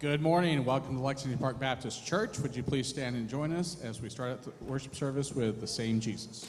Good morning and welcome to Lexington Park Baptist Church. Would you please stand and join us as we start out the worship service with the same Jesus?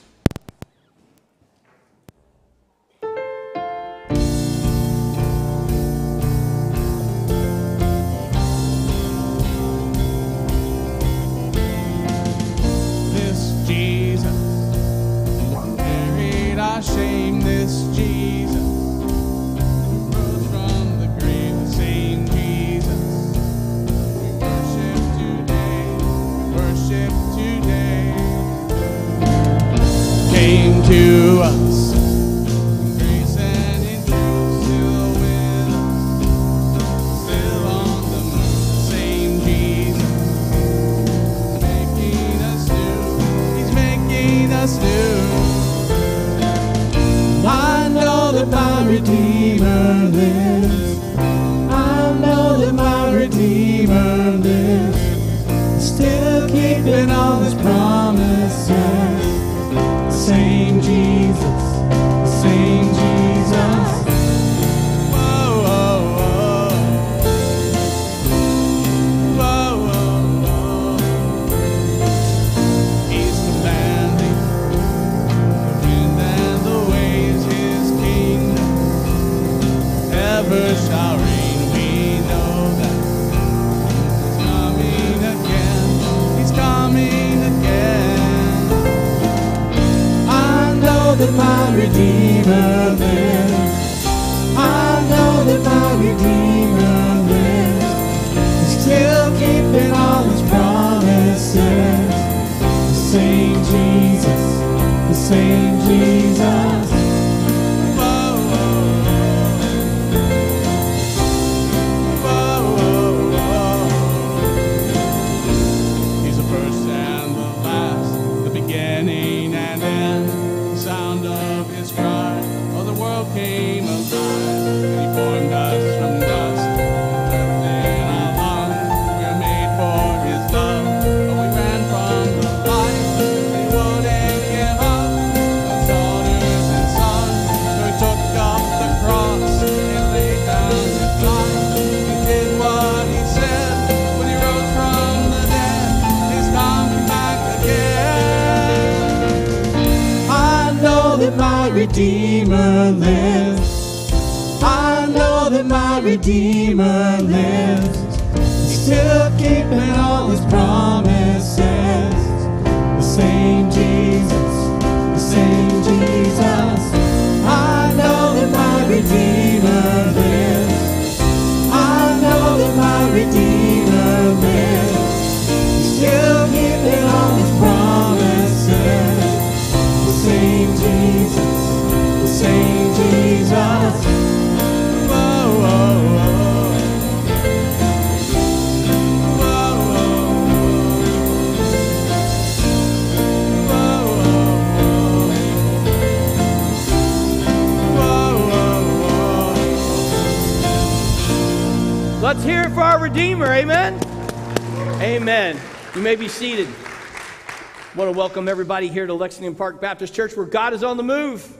May be seated. I want to welcome everybody here to Lexington Park Baptist Church where God is on the move.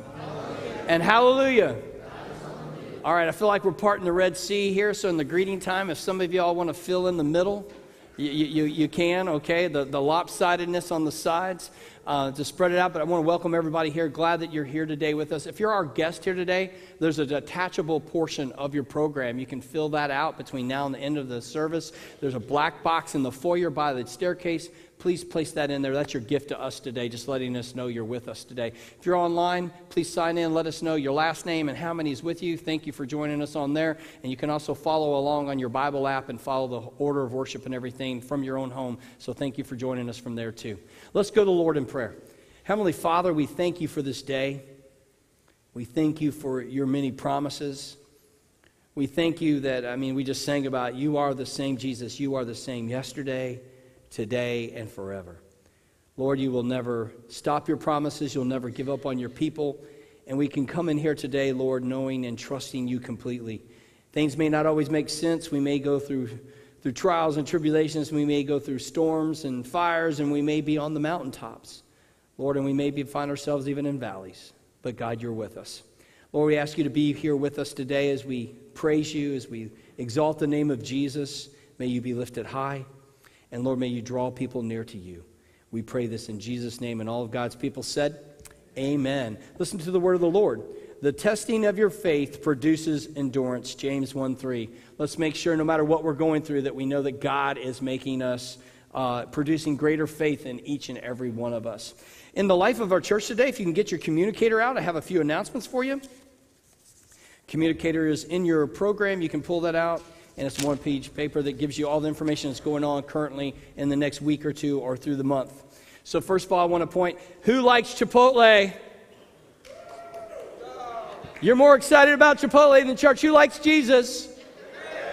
And hallelujah. All right, I feel like we're parting the Red Sea here. So, in the greeting time, if some of y'all want to fill in the middle, you, you, you can, okay? The, the lopsidedness on the sides uh, to spread it out. But I want to welcome everybody here. Glad that you're here today with us. If you're our guest here today, there's a detachable portion of your program. You can fill that out between now and the end of the service. There's a black box in the foyer by the staircase. Please place that in there. That's your gift to us today, just letting us know you're with us today. If you're online, please sign in. Let us know your last name and how many is with you. Thank you for joining us on there. And you can also follow along on your Bible app and follow the order of worship and everything from your own home. So thank you for joining us from there too. Let's go to the Lord in prayer. Heavenly Father, we thank you for this day. We thank you for your many promises. We thank you that, I mean, we just sang about you are the same Jesus. You are the same yesterday, today, and forever. Lord, you will never stop your promises. You'll never give up on your people. And we can come in here today, Lord, knowing and trusting you completely. Things may not always make sense. We may go through, through trials and tribulations. We may go through storms and fires, and we may be on the mountaintops, Lord, and we may be, find ourselves even in valleys. But God, you're with us. Lord, we ask you to be here with us today as we praise you, as we exalt the name of Jesus. May you be lifted high. And Lord, may you draw people near to you. We pray this in Jesus' name. And all of God's people said, Amen. Listen to the word of the Lord. The testing of your faith produces endurance. James 1 3. Let's make sure, no matter what we're going through, that we know that God is making us, uh, producing greater faith in each and every one of us. In the life of our church today, if you can get your communicator out, I have a few announcements for you. Communicator is in your program. You can pull that out, and it's one page paper that gives you all the information that's going on currently in the next week or two or through the month. So, first of all, I want to point who likes Chipotle? You're more excited about Chipotle than church. Who likes Jesus?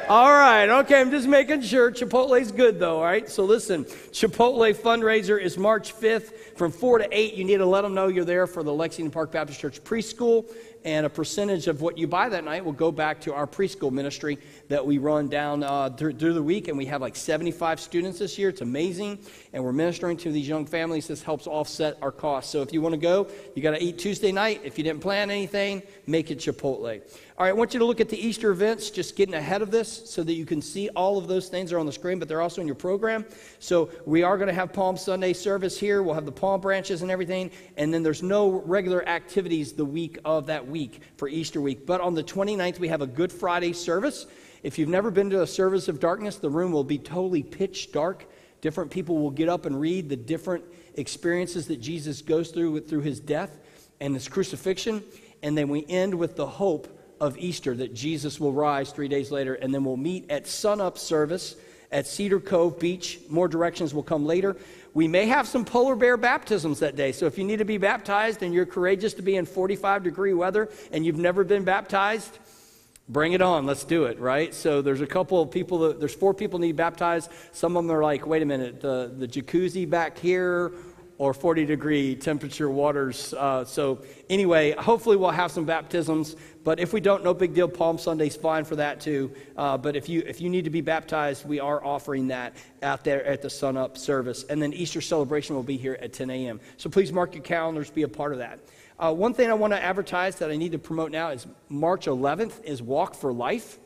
All right, okay, I'm just making sure. Chipotle's good though, all right? So listen, Chipotle fundraiser is March 5th from 4 to 8. You need to let them know you're there for the Lexington Park Baptist Church preschool and a percentage of what you buy that night will go back to our preschool ministry that we run down uh, through, through, the week. And we have like 75 students this year. It's amazing. And we're ministering to these young families. This helps offset our costs. So if you want to go, you got to eat Tuesday night. If you didn't plan anything, make it Chipotle. All right, I want you to look at the Easter events, just getting ahead of this so that you can see all of those things are on the screen, but they're also in your program. So we are going to have Palm Sunday service here. We'll have the palm branches and everything. And then there's no regular activities the week of that week for Easter week. But on the 29th, we have a Good Friday service. If you've never been to a service of darkness, the room will be totally pitch dark. Different people will get up and read the different experiences that Jesus goes through through his death and his crucifixion. And then we end with the hope of Easter that Jesus will rise three days later, and then we'll meet at sunup service at Cedar Cove Beach. More directions will come later. We may have some polar bear baptisms that day. So if you need to be baptized and you're courageous to be in 45 degree weather and you've never been baptized, bring it on. Let's do it, right? So there's a couple of people, that, there's four people need baptized. Some of them are like, wait a minute, the, the jacuzzi back here or 40 degree temperature waters. Uh, so, anyway, hopefully we'll have some baptisms. But if we don't, no big deal. Palm Sunday's fine for that too. Uh, but if you, if you need to be baptized, we are offering that out there at the sunup service. And then Easter celebration will be here at 10 a.m. So please mark your calendars, be a part of that. Uh, one thing I want to advertise that I need to promote now is March 11th is Walk for Life.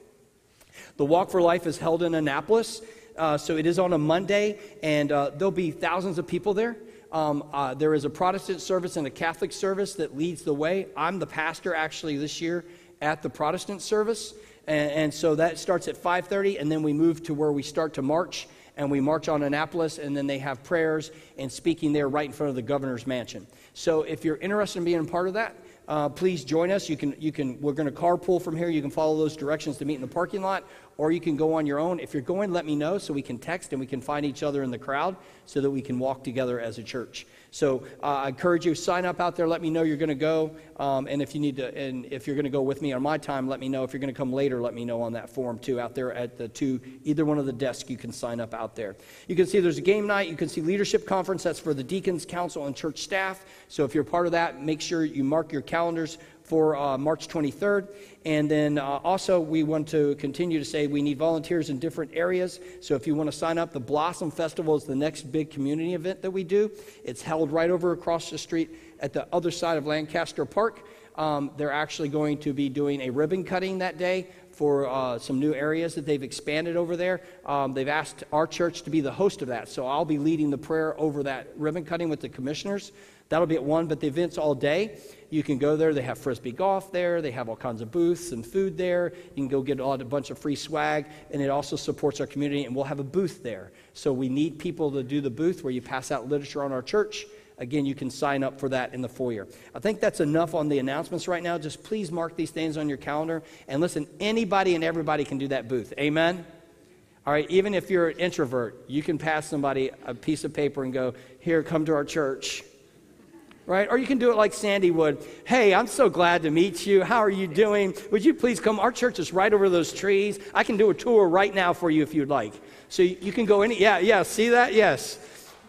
The Walk for Life is held in Annapolis. Uh, so it is on a Monday, and uh, there'll be thousands of people there. Um, uh, there is a Protestant service and a Catholic service that leads the way. I'm the pastor actually this year at the Protestant service, and, and so that starts at 5:30, and then we move to where we start to march, and we march on Annapolis, and then they have prayers and speaking there right in front of the governor's mansion. So if you're interested in being a part of that, uh, please join us. You can, you can, we're going to carpool from here. You can follow those directions to meet in the parking lot, or you can go on your own. If you're going, let me know so we can text and we can find each other in the crowd so that we can walk together as a church. So uh, I encourage you sign up out there. Let me know you're going to go, um, and if you need to, and if you're going to go with me on my time, let me know. If you're going to come later, let me know on that form too. Out there at the two, either one of the desks, you can sign up out there. You can see there's a game night. You can see leadership conference. That's for the deacons, council, and church staff. So if you're part of that, make sure you mark your calendars for uh, March 23rd. And then uh, also, we want to continue to say we need volunteers in different areas. So if you want to sign up, the Blossom Festival is the next big community event that we do. It's held right over across the street at the other side of Lancaster Park. Um, they're actually going to be doing a ribbon cutting that day for uh, some new areas that they've expanded over there. Um, they've asked our church to be the host of that. So I'll be leading the prayer over that ribbon cutting with the commissioners. That'll be at 1, but the event's all day. You can go there. They have frisbee golf there. They have all kinds of booths and food there. You can go get a, bunch of free swag, and it also supports our community. And we'll have a booth there. So we need people to do the booth where you pass out literature on our church. Again, you can sign up for that in the foyer. I think that's enough on the announcements right now. Just please mark these things on your calendar. And listen, anybody and everybody can do that booth. Amen? All right, even if you're an introvert, you can pass somebody a piece of paper and go, Here, come to our church right? Or you can do it like Sandy would. Hey, I'm so glad to meet you. How are you doing? Would you please come? Our church is right over those trees. I can do a tour right now for you if you'd like. So you can go any. Yeah, yeah. See that? Yes.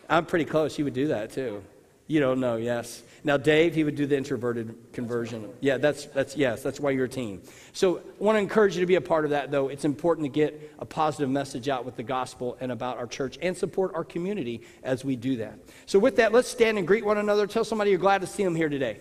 I'm pretty close. You would do that too. You don't know. Yes. Now, Dave, he would do the introverted conversion. Yeah, that's, that's yes, that's why you're a team. So I want to encourage you to be a part of that, though. It's important to get a positive message out with the gospel and about our church and support our community as we do that. So, with that, let's stand and greet one another. Tell somebody you're glad to see them here today.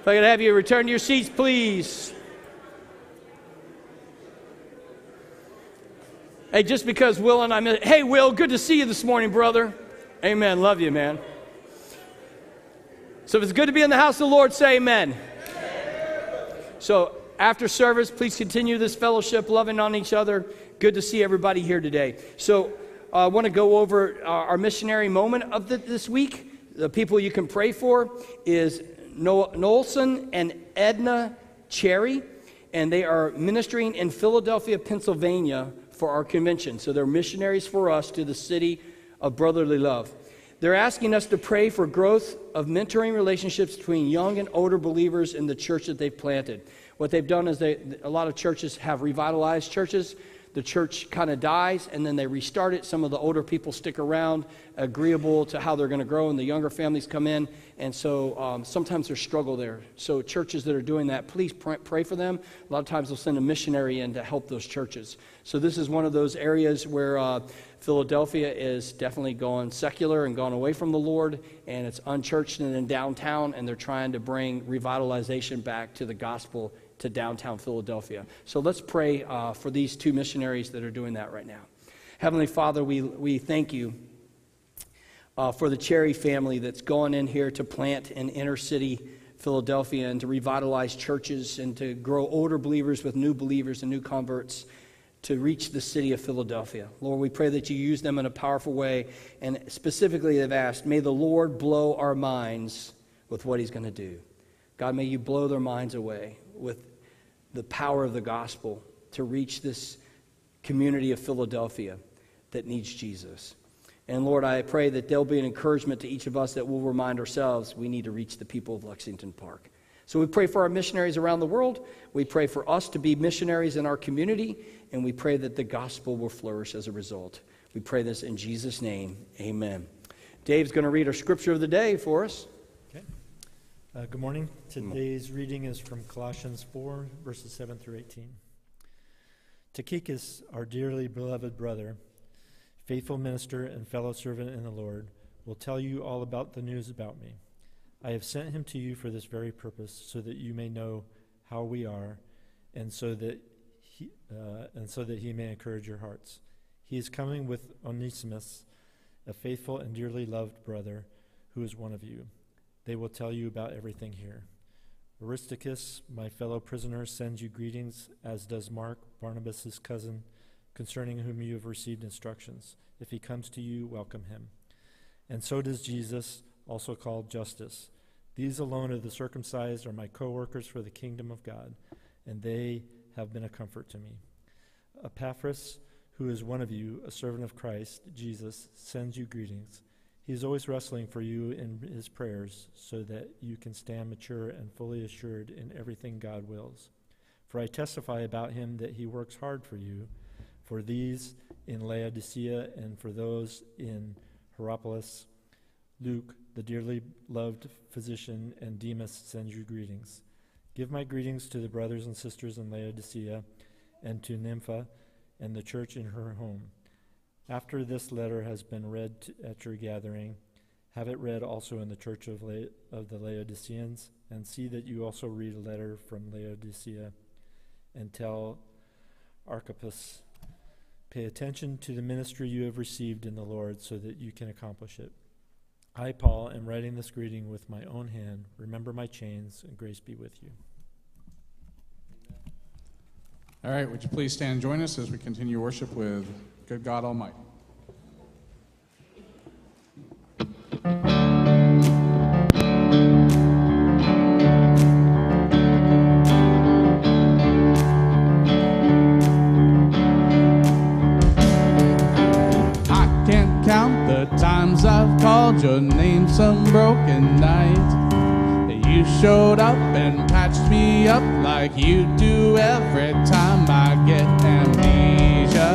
If I could have you return to your seats, please. Hey, just because Will and I met, hey, Will, good to see you this morning, brother. Amen. Love you, man. So if it's good to be in the house of the Lord, say amen. amen. So after service, please continue this fellowship, loving on each other. Good to see everybody here today. So uh, I want to go over our missionary moment of the, this week. The people you can pray for is Nolson and Edna Cherry, and they are ministering in Philadelphia, Pennsylvania for our convention. So they're missionaries for us to the city of brotherly love. They're asking us to pray for growth of mentoring relationships between young and older believers in the church that they've planted. What they've done is they, a lot of churches have revitalized churches the church kind of dies and then they restart it. Some of the older people stick around, agreeable to how they're going to grow, and the younger families come in. And so um, sometimes there's struggle there. So, churches that are doing that, please pray for them. A lot of times they'll send a missionary in to help those churches. So, this is one of those areas where uh, Philadelphia is definitely gone secular and gone away from the Lord, and it's unchurched and in downtown, and they're trying to bring revitalization back to the gospel to downtown Philadelphia. So let's pray uh, for these two missionaries that are doing that right now. Heavenly Father, we, we thank you uh, for the Cherry family that's going in here to plant in inner city Philadelphia and to revitalize churches and to grow older believers with new believers and new converts to reach the city of Philadelphia. Lord, we pray that you use them in a powerful way. And specifically, they've asked, may the Lord blow our minds with what he's going to do. God, may you blow their minds away with the power of the gospel to reach this community of Philadelphia that needs Jesus. And Lord, I pray that there'll be an encouragement to each of us that we'll remind ourselves we need to reach the people of Lexington Park. So we pray for our missionaries around the world. We pray for us to be missionaries in our community. And we pray that the gospel will flourish as a result. We pray this in Jesus' name. Amen. Dave's going to read our scripture of the day for us. Uh, good morning. Today's reading is from Colossians 4, verses 7 through 18. Tychicus, our dearly beloved brother, faithful minister and fellow servant in the Lord, will tell you all about the news about me. I have sent him to you for this very purpose, so that you may know how we are, and so that he, uh, and so that he may encourage your hearts. He is coming with Onesimus, a faithful and dearly loved brother, who is one of you. They will tell you about everything here. Aristarchus, my fellow prisoner, sends you greetings, as does Mark, Barnabas' cousin, concerning whom you have received instructions. If he comes to you, welcome him. And so does Jesus, also called Justus. These alone of the circumcised are my co workers for the kingdom of God, and they have been a comfort to me. Epaphras, who is one of you, a servant of Christ, Jesus, sends you greetings. He is always wrestling for you in his prayers so that you can stand mature and fully assured in everything God wills. For I testify about him that he works hard for you, for these in Laodicea and for those in Hierapolis. Luke, the dearly loved physician, and Demas send you greetings. Give my greetings to the brothers and sisters in Laodicea and to Nympha and the church in her home. After this letter has been read at your gathering, have it read also in the church of, La- of the Laodiceans, and see that you also read a letter from Laodicea, and tell Archippus, pay attention to the ministry you have received in the Lord, so that you can accomplish it. I, Paul, am writing this greeting with my own hand. Remember my chains, and grace be with you. All right, would you please stand and join us as we continue worship with Good God Almighty. Broken night. You showed up and patched me up like you do every time I get amnesia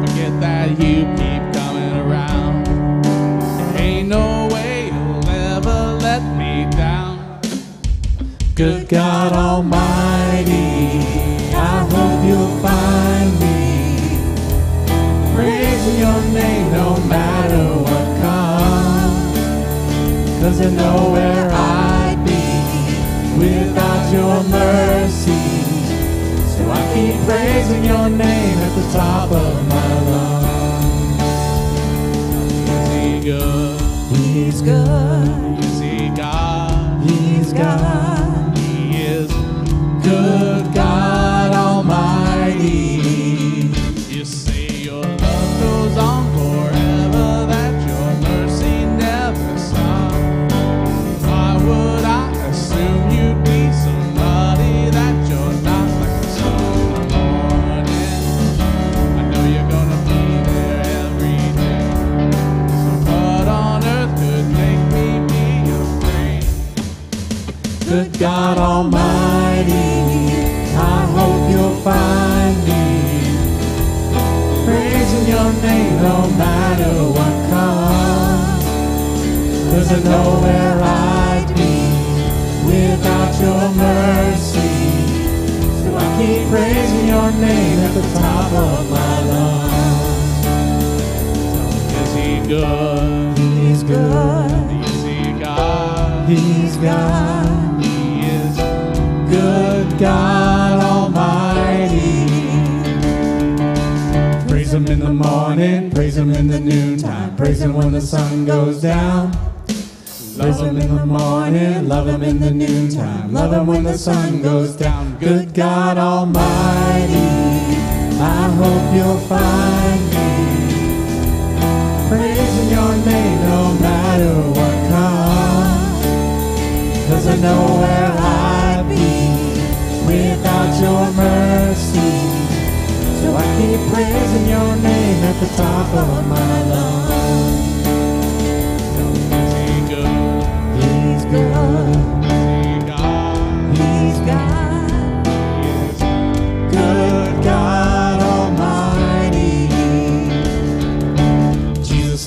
Forget that you keep coming around. Ain't no way you'll ever let me down. Good God Almighty, I hope you'll find me. Praising your name what comes. Cause I know where I'd be without your mercy. So I keep praising your name at the top of my lungs. Is he good? He's good. Is he God? He's God. He is Good I know where I'd be without your mercy. So I keep praising your name at the top of my lungs. Is he good? He's good, Is he God? He's God. He is good God Almighty. Praise Him in the morning, praise Him in the noontime, praise Him when the sun goes down. Love Him in the morning, love Him in the noontime, love Him when the sun goes down. Good God Almighty, I hope you'll find me praising your name no matter what comes. Cause I know where I'd be without your mercy. So I keep praising your name at the top of my lungs.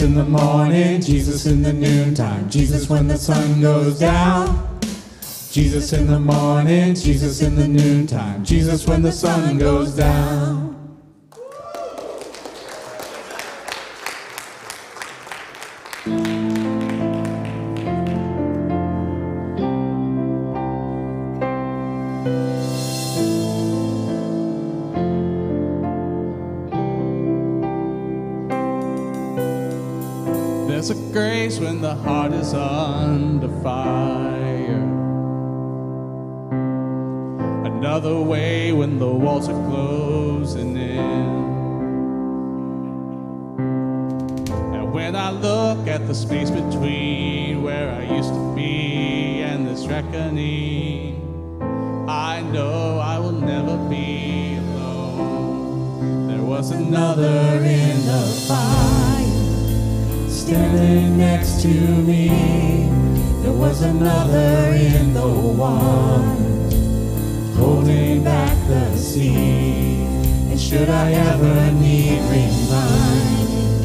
In the morning, Jesus in the noontime, Jesus when the sun goes down. Jesus in the morning, Jesus in the noontime, Jesus when the sun goes down. Was another in the fire standing next to me. There was another in the waters holding back the sea. And should I ever need reminding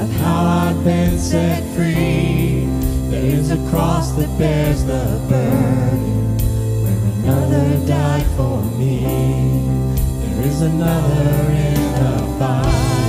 of how I've been set free, there is a cross that bears the burden where another died for me. There is another in the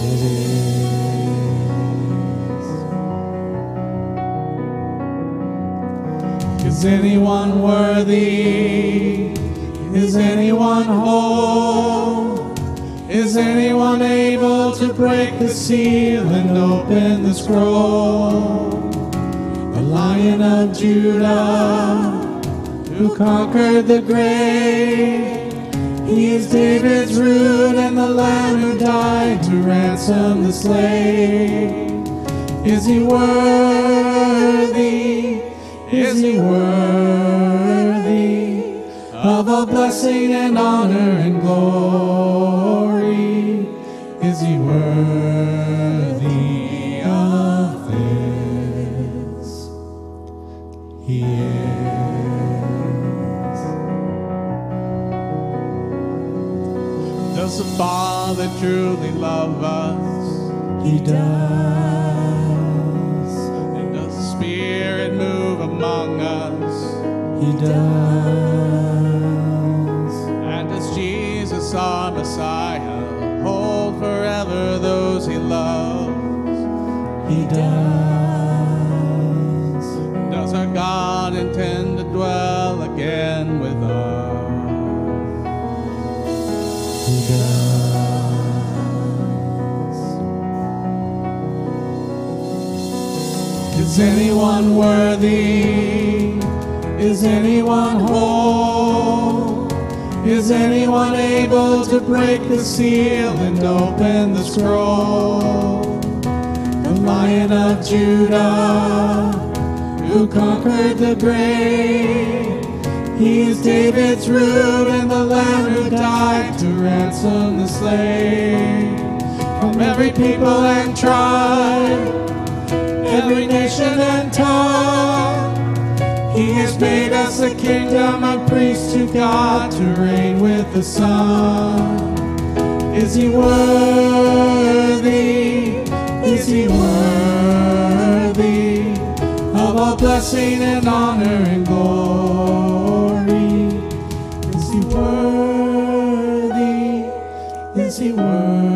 Is anyone worthy? Is anyone whole? Is anyone able to break the seal and open the scroll? The Lion of Judah, who conquered the grave he is David's root and the lamb who died to ransom the slave. Is he worthy? Is he worthy of all blessing and honor and glory? Is he worthy? the Father truly love us? He does. And does the Spirit move among us? He does. And does Jesus our Messiah hold forever those he loves? He does. Does our God intend to dwell? Is anyone worthy? Is anyone whole? Is anyone able to break the seal and open the scroll? The Lion of Judah, who conquered the grave. He is David's root and the Lamb who died to ransom the slave. From every people and tribe, every nation and tongue. He has made us a kingdom of priests to God to reign with the Son. Is he worthy? Is he worthy of all blessing and honor and glory? Is he worthy? Is he worthy?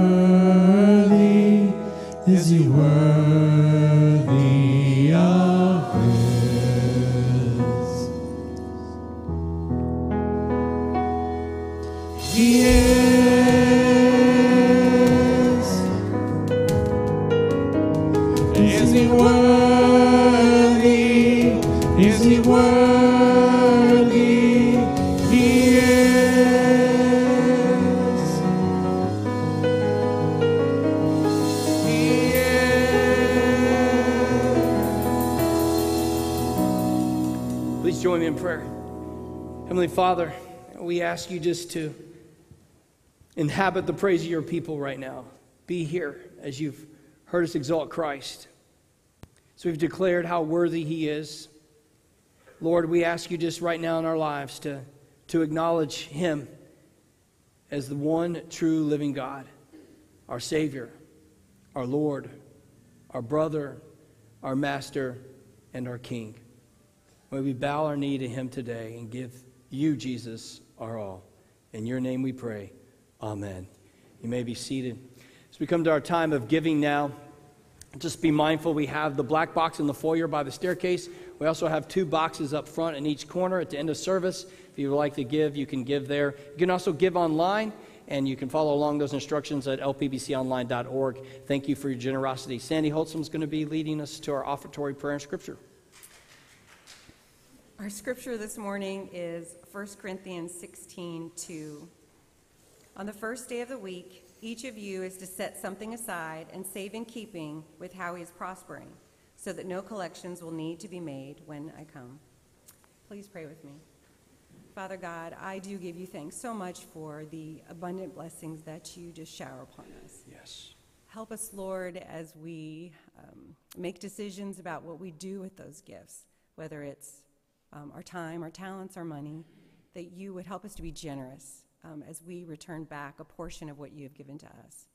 Heavenly Father, we ask you just to inhabit the praise of your people right now. Be here as you've heard us exalt Christ. So we've declared how worthy he is. Lord, we ask you just right now in our lives to, to acknowledge him as the one true living God, our Savior, our Lord, our brother, our master, and our King. May we bow our knee to him today and give you, Jesus, are all. In your name we pray. Amen. You may be seated. As we come to our time of giving now, just be mindful we have the black box in the foyer by the staircase. We also have two boxes up front in each corner at the end of service. If you would like to give, you can give there. You can also give online, and you can follow along those instructions at lpbconline.org. Thank you for your generosity. Sandy Holtzum is going to be leading us to our offertory prayer and scripture. Our scripture this morning is 1 Corinthians 16 2. On the first day of the week, each of you is to set something aside and save in keeping with how he is prospering, so that no collections will need to be made when I come. Please pray with me. Father God, I do give you thanks so much for the abundant blessings that you just shower upon us. Yes. Help us, Lord, as we um, make decisions about what we do with those gifts, whether it's um, our time, our talents, our money, that you would help us to be generous um, as we return back a portion of what you have given to us.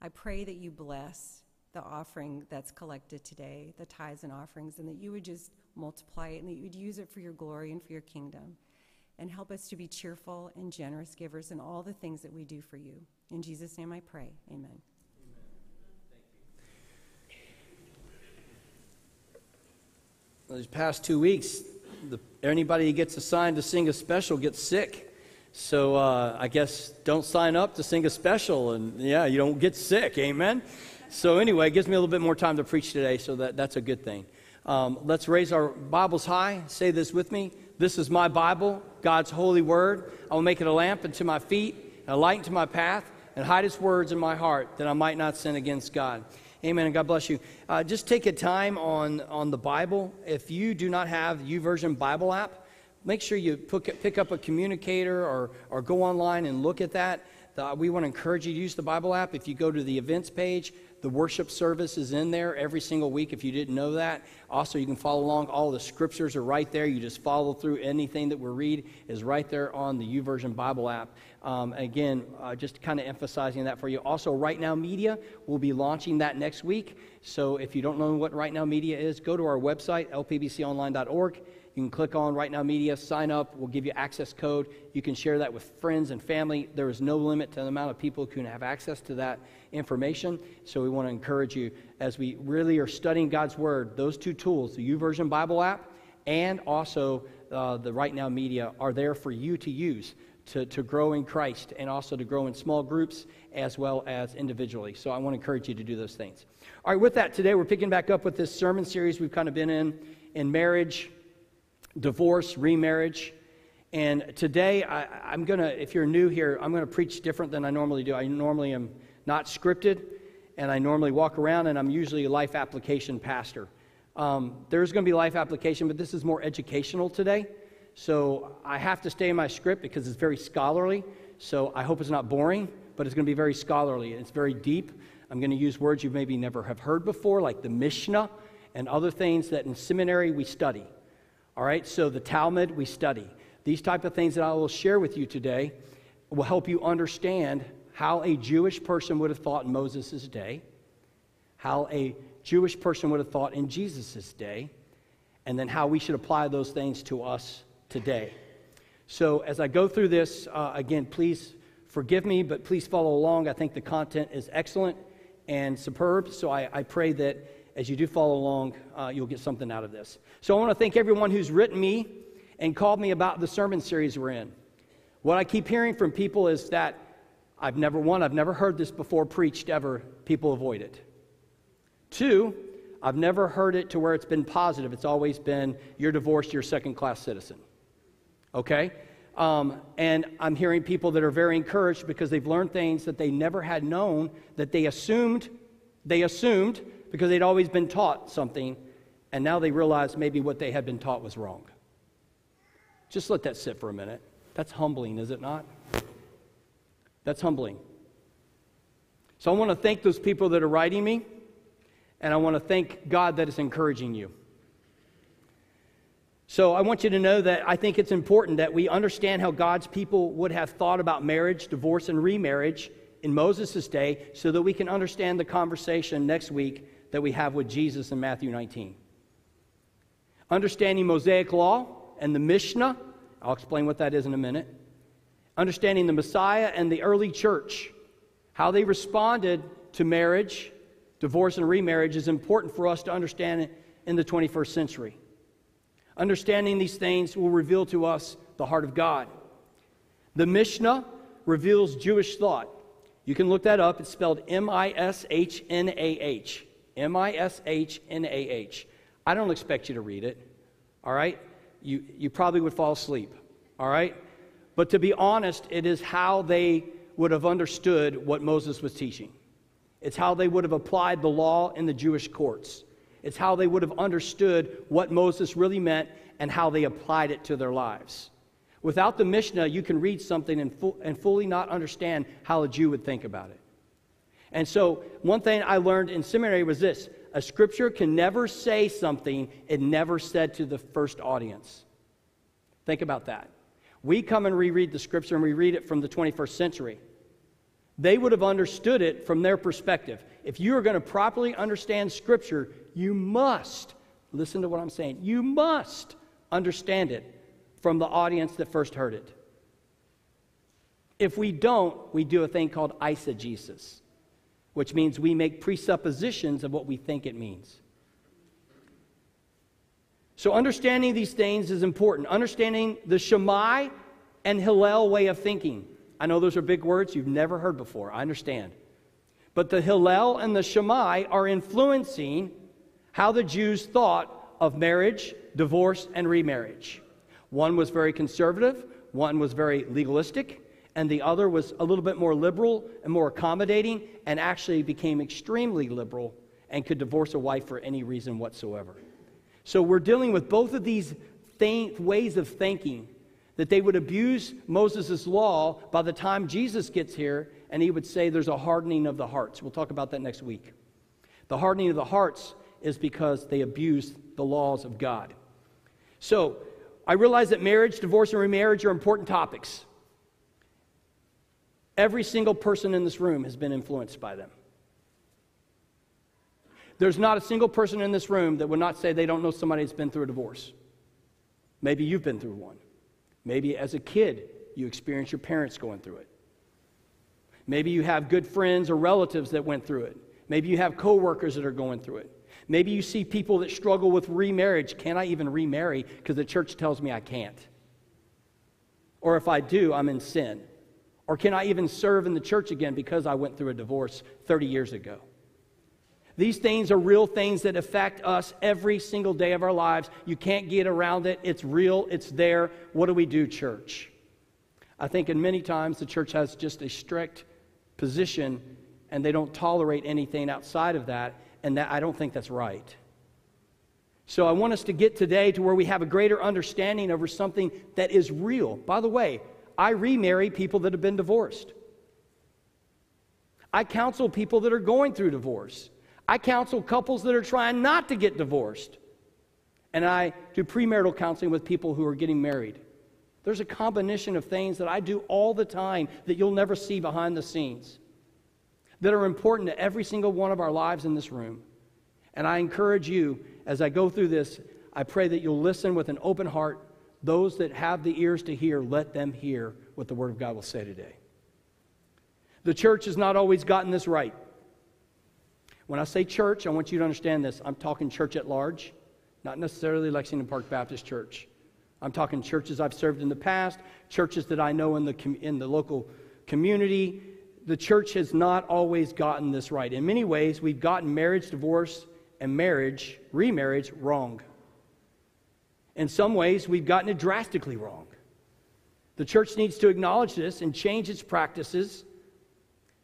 I pray that you bless the offering that's collected today, the tithes and offerings, and that you would just multiply it and that you would use it for your glory and for your kingdom. And help us to be cheerful and generous givers in all the things that we do for you. In Jesus' name I pray. Amen. These past two weeks, the, anybody who gets assigned to sing a special gets sick. So uh, I guess don't sign up to sing a special, and yeah, you don't get sick. Amen. So anyway, it gives me a little bit more time to preach today, so that, that's a good thing. Um, let's raise our Bibles high. Say this with me. This is my Bible, God's holy word. I will make it a lamp unto my feet, a light unto my path, and hide its words in my heart, that I might not sin against God. Amen, and God bless you. Uh, just take a time on, on the Bible. If you do not have the YouVersion Bible app, make sure you pick, pick up a communicator or, or go online and look at that. The, we want to encourage you to use the Bible app. If you go to the events page, the worship service is in there every single week if you didn't know that. Also, you can follow along. All the scriptures are right there. You just follow through. Anything that we read is right there on the YouVersion Bible app. Um, again, uh, just kind of emphasizing that for you. Also, Right Now Media will be launching that next week. So if you don't know what Right Now Media is, go to our website, lpbconline.org. You can click on Right Now Media, sign up. We'll give you access code. You can share that with friends and family. There is no limit to the amount of people who can have access to that information. So we want to encourage you as we really are studying God's Word, those two tools, the YouVersion Bible app and also uh, the Right Now media are there for you to use to, to grow in Christ and also to grow in small groups as well as individually. So I want to encourage you to do those things. All right, with that, today we're picking back up with this sermon series we've kind of been in in marriage, divorce, remarriage. And today, I, am going to, if you're new here, I'm going to preach different than I normally do. I normally am not scripted, and I normally walk around, and I'm usually a life application pastor. Um, there's going to be life application, but this is more educational today. So I have to stay in my script because it's very scholarly. So I hope it's not boring, but it's going to be very scholarly. It's very deep. I'm going to use words you maybe never have heard before, like the Mishnah and other things that in seminary we study. All right, so the Talmud we study. These type of things that I will share with you today will help you understand how a Jewish person would have thought in Moses' day, how a Jewish person would have thought in Jesus' day, and then how we should apply those things to us today. So, as I go through this, uh, again, please forgive me, but please follow along. I think the content is excellent and superb. So, I, I pray that as you do follow along, uh, you'll get something out of this. So, I want to thank everyone who's written me and called me about the sermon series we're in. What I keep hearing from people is that I've never, one, I've never heard this before preached ever. People avoid it. Two, I've never heard it to where it's been positive. It's always been, you're divorced, you're second class citizen okay? Um, and I'm hearing people that are very encouraged because they've learned things that they never had known that they assumed, they assumed because they'd always been taught something, and now they realize maybe what they had been taught was wrong. Just let that sit for a minute. That's humbling, is it not? That's humbling. So I want to thank those people that are writing me, and I want to thank God that is encouraging you. So I want you to know that I think it's important that we understand how God's people would have thought about marriage, divorce, and remarriage in Moses' day so that we can understand the conversation next week that we have with Jesus in Matthew 19. Understanding Mosaic law and the Mishnah, I'll explain what that is in a minute. Understanding the Messiah and the early church, how they responded to marriage, divorce, and remarriage is important for us to understand in the 21st century. Understanding these things will reveal to us the heart of God. The Mishnah reveals Jewish thought. You can look that up. It's spelled M I S H N A H. M I S H N A H. I don't expect you to read it, all right? You, you probably would fall asleep, all right? But to be honest, it is how they would have understood what Moses was teaching. It's how they would have applied the law in the Jewish courts. It's how they would have understood what Moses really meant and how they applied it to their lives. Without the Mishnah, you can read something and, fu- and fully not understand how a Jew would think about it. And so, one thing I learned in seminary was this a scripture can never say something it never said to the first audience. Think about that. We come and reread the scripture and we read it from the 21st century. They would have understood it from their perspective. If you are going to properly understand scripture, you must, listen to what I'm saying, you must understand it from the audience that first heard it. If we don't, we do a thing called eisegesis, which means we make presuppositions of what we think it means. So, understanding these things is important. Understanding the Shammai and Hillel way of thinking. I know those are big words you've never heard before. I understand. But the Hillel and the Shammai are influencing how the Jews thought of marriage, divorce, and remarriage. One was very conservative, one was very legalistic, and the other was a little bit more liberal and more accommodating, and actually became extremely liberal and could divorce a wife for any reason whatsoever. So we're dealing with both of these th- ways of thinking that they would abuse Moses' law by the time Jesus gets here, and he would say there's a hardening of the hearts. We'll talk about that next week. The hardening of the hearts is because they abuse the laws of God. So, I realize that marriage, divorce, and remarriage are important topics. Every single person in this room has been influenced by them. There's not a single person in this room that would not say they don't know somebody that's been through a divorce. Maybe you've been through one. Maybe as a kid, you experienced your parents going through it. Maybe you have good friends or relatives that went through it. Maybe you have coworkers that are going through it. Maybe you see people that struggle with remarriage. Can I even remarry? Because the church tells me I can't. Or if I do, I'm in sin. Or can I even serve in the church again because I went through a divorce 30 years ago? These things are real things that affect us every single day of our lives. You can't get around it. It's real, it's there. What do we do, church? I think in many times the church has just a strict position and they don't tolerate anything outside of that, and that I don't think that's right. So I want us to get today to where we have a greater understanding over something that is real. By the way, I remarry people that have been divorced. I counsel people that are going through divorce. I counsel couples that are trying not to get divorced. And I do premarital counseling with people who are getting married. There's a combination of things that I do all the time that you'll never see behind the scenes that are important to every single one of our lives in this room. And I encourage you, as I go through this, I pray that you'll listen with an open heart. Those that have the ears to hear, let them hear what the Word of God will say today. The church has not always gotten this right. When I say church, I want you to understand this. I'm talking church at large, not necessarily Lexington Park Baptist Church. I'm talking churches I've served in the past, churches that I know in the, in the local community, the church has not always gotten this right. In many ways, we've gotten marriage, divorce, and marriage, remarriage, wrong. In some ways, we've gotten it drastically wrong. The church needs to acknowledge this and change its practices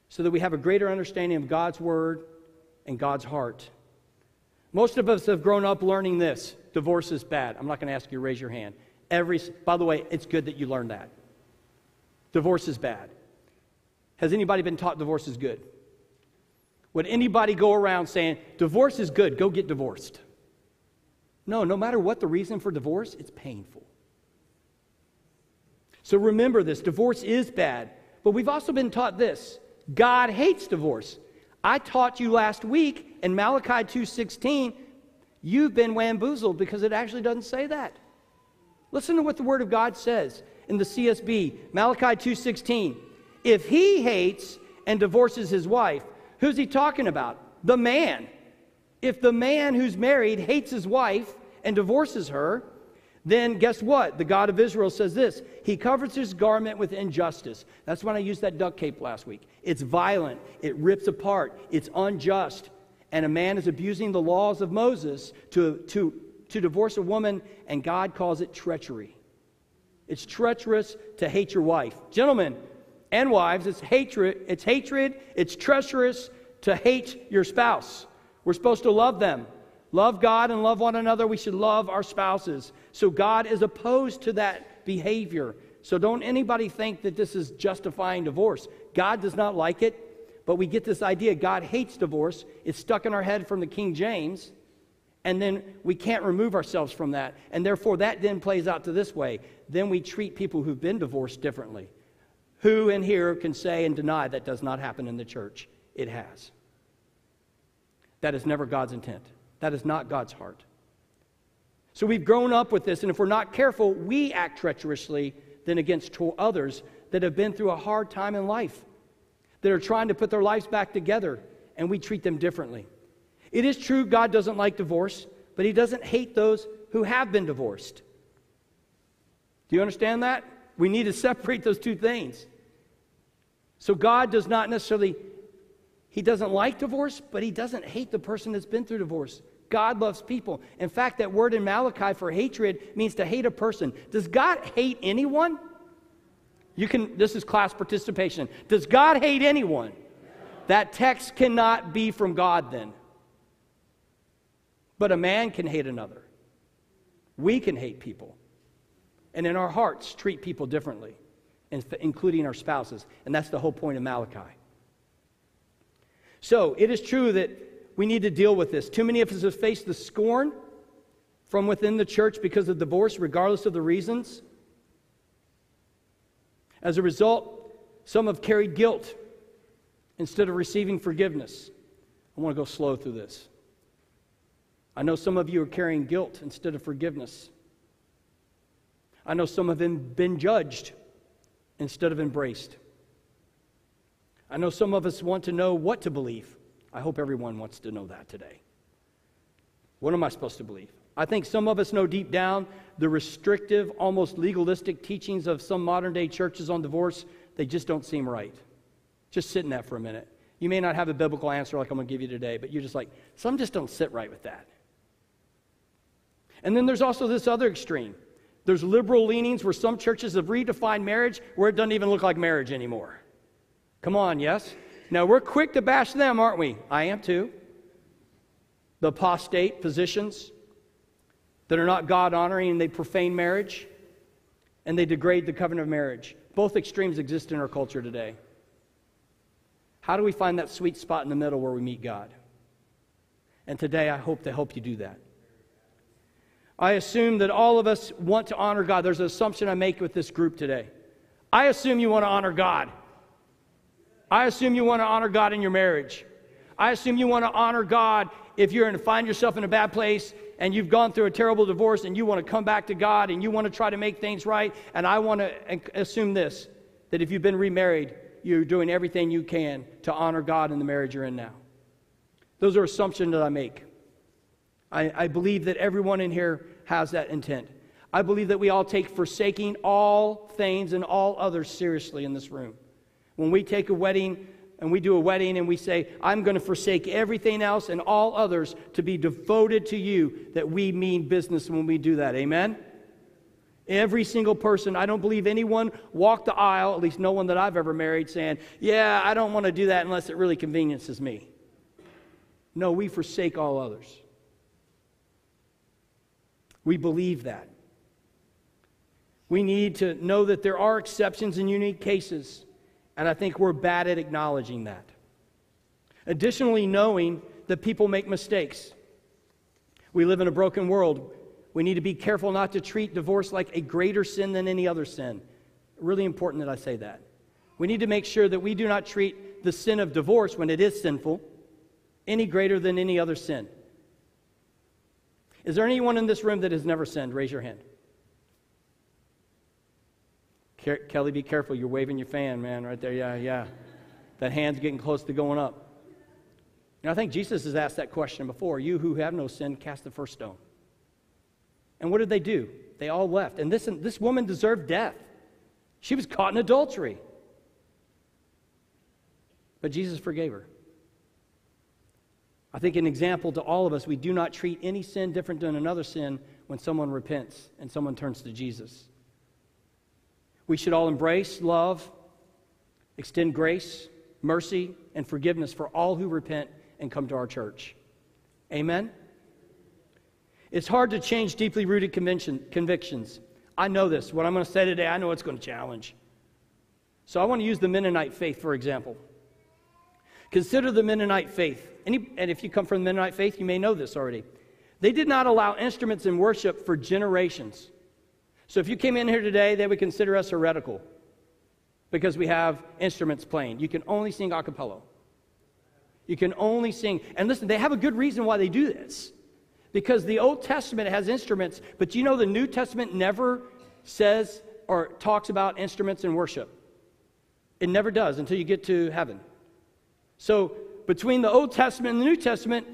so that we have a greater understanding of God's word and God's heart. Most of us have grown up learning this divorce is bad. I'm not going to ask you to raise your hand. Every, by the way, it's good that you learned that. Divorce is bad. Has anybody been taught divorce is good? Would anybody go around saying, divorce is good, go get divorced? No, no matter what the reason for divorce, it's painful. So remember this divorce is bad, but we've also been taught this God hates divorce. I taught you last week in Malachi 2:16, you've been bamboozled because it actually doesn't say that. Listen to what the word of God says in the CSB, Malachi 2:16. If he hates and divorces his wife, who's he talking about? The man. If the man who's married hates his wife and divorces her, then guess what? The God of Israel says this He covers his garment with injustice. That's when I used that duct tape last week. It's violent, it rips apart, it's unjust. And a man is abusing the laws of Moses to, to, to divorce a woman, and God calls it treachery. It's treacherous to hate your wife. Gentlemen, and wives, it's hatred, it's hatred, it's treacherous to hate your spouse. We're supposed to love them. Love God and love one another. We should love our spouses. So God is opposed to that behavior. So don't anybody think that this is justifying divorce. God does not like it, but we get this idea God hates divorce. It's stuck in our head from the King James. And then we can't remove ourselves from that. And therefore, that then plays out to this way. Then we treat people who've been divorced differently. Who in here can say and deny that does not happen in the church? It has. That is never God's intent. That is not God's heart. So we've grown up with this, and if we're not careful, we act treacherously then against others that have been through a hard time in life, that are trying to put their lives back together, and we treat them differently. It is true God doesn't like divorce, but He doesn't hate those who have been divorced. Do you understand that? We need to separate those two things. So God does not necessarily, He doesn't like divorce, but He doesn't hate the person that's been through divorce. God loves people. In fact, that word in Malachi for hatred means to hate a person. Does God hate anyone? You can, this is class participation. Does God hate anyone? That text cannot be from God then. But a man can hate another. We can hate people and in our hearts treat people differently, including our spouses. And that's the whole point of Malachi. So it is true that we need to deal with this. Too many of us have faced the scorn from within the church because of divorce, regardless of the reasons. As a result, some have carried guilt instead of receiving forgiveness. I want to go slow through this. I know some of you are carrying guilt instead of forgiveness. I know some of them been judged instead of embraced. I know some of us want to know what to believe. I hope everyone wants to know that today. What am I supposed to believe? I think some of us know deep down the restrictive, almost legalistic teachings of some modern day churches on divorce, they just don't seem right. Just sit in that for a minute. You may not have a biblical answer like I'm going to give you today, but you're just like, some just don't sit right with that. And then there's also this other extreme. There's liberal leanings where some churches have redefined marriage where it doesn't even look like marriage anymore. Come on, yes? Now, we're quick to bash them, aren't we? I am too. The apostate positions that are not God honoring and they profane marriage and they degrade the covenant of marriage. Both extremes exist in our culture today. How do we find that sweet spot in the middle where we meet God? And today I hope to help you do that. I assume that all of us want to honor God. There's an assumption I make with this group today. I assume you want to honor God. I assume you want to honor God in your marriage. I assume you want to honor God if you're to find yourself in a bad place and you've gone through a terrible divorce and you want to come back to God and you want to try to make things right. And I want to assume this that if you've been remarried, you're doing everything you can to honor God in the marriage you're in now. Those are assumptions that I make. I, I believe that everyone in here has that intent. I believe that we all take forsaking all things and all others seriously in this room. When we take a wedding and we do a wedding and we say, I'm going to forsake everything else and all others to be devoted to you, that we mean business when we do that. Amen? Every single person, I don't believe anyone walked the aisle, at least no one that I've ever married, saying, Yeah, I don't want to do that unless it really conveniences me. No, we forsake all others. We believe that. We need to know that there are exceptions and unique cases, and I think we're bad at acknowledging that. Additionally, knowing that people make mistakes. We live in a broken world. We need to be careful not to treat divorce like a greater sin than any other sin. Really important that I say that. We need to make sure that we do not treat the sin of divorce when it is sinful any greater than any other sin. Is there anyone in this room that has never sinned? Raise your hand. Ke- Kelly, be careful. You're waving your fan, man, right there. Yeah, yeah. That hand's getting close to going up. Know, I think Jesus has asked that question before. You who have no sin, cast the first stone. And what did they do? They all left. And this, this woman deserved death. She was caught in adultery. But Jesus forgave her. I think an example to all of us we do not treat any sin different than another sin when someone repents and someone turns to Jesus. We should all embrace love, extend grace, mercy, and forgiveness for all who repent and come to our church. Amen? It's hard to change deeply rooted convictions. I know this. What I'm going to say today, I know it's going to challenge. So I want to use the Mennonite faith, for example. Consider the Mennonite faith. Any, and if you come from the Mennonite faith, you may know this already. They did not allow instruments in worship for generations. So if you came in here today, they would consider us heretical because we have instruments playing. You can only sing a cappella. You can only sing. And listen, they have a good reason why they do this. Because the Old Testament has instruments, but you know the New Testament never says or talks about instruments in worship. It never does until you get to heaven. So, between the Old Testament and the New Testament,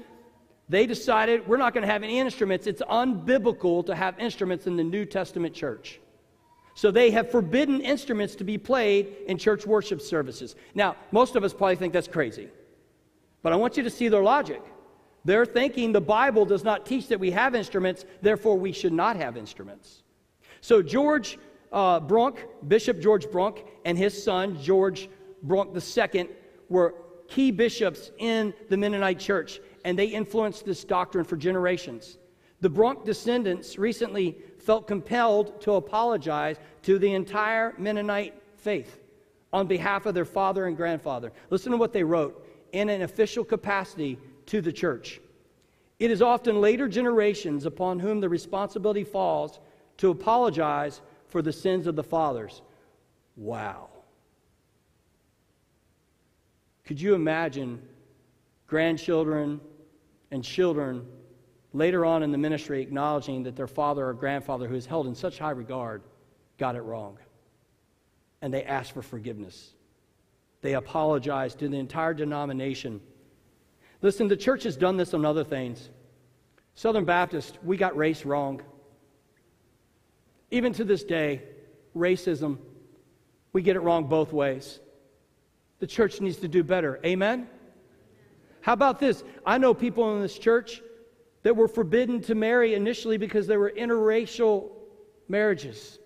they decided we're not going to have any instruments. It's unbiblical to have instruments in the New Testament church. So they have forbidden instruments to be played in church worship services. Now, most of us probably think that's crazy. But I want you to see their logic. They're thinking the Bible does not teach that we have instruments, therefore we should not have instruments. So George uh, Brunk, Bishop George Brunk, and his son George Brunk II were key bishops in the Mennonite church, and they influenced this doctrine for generations. The Brunk descendants recently felt compelled to apologize to the entire Mennonite faith on behalf of their father and grandfather. Listen to what they wrote in an official capacity to the church. It is often later generations upon whom the responsibility falls to apologize for the sins of the fathers. Wow. Could you imagine grandchildren and children later on in the ministry acknowledging that their father or grandfather, who is held in such high regard, got it wrong? And they asked for forgiveness. They apologized to the entire denomination. Listen, the church has done this on other things. Southern Baptist, we got race wrong. Even to this day, racism, we get it wrong both ways. The church needs to do better. Amen? How about this? I know people in this church that were forbidden to marry initially because they were interracial marriages.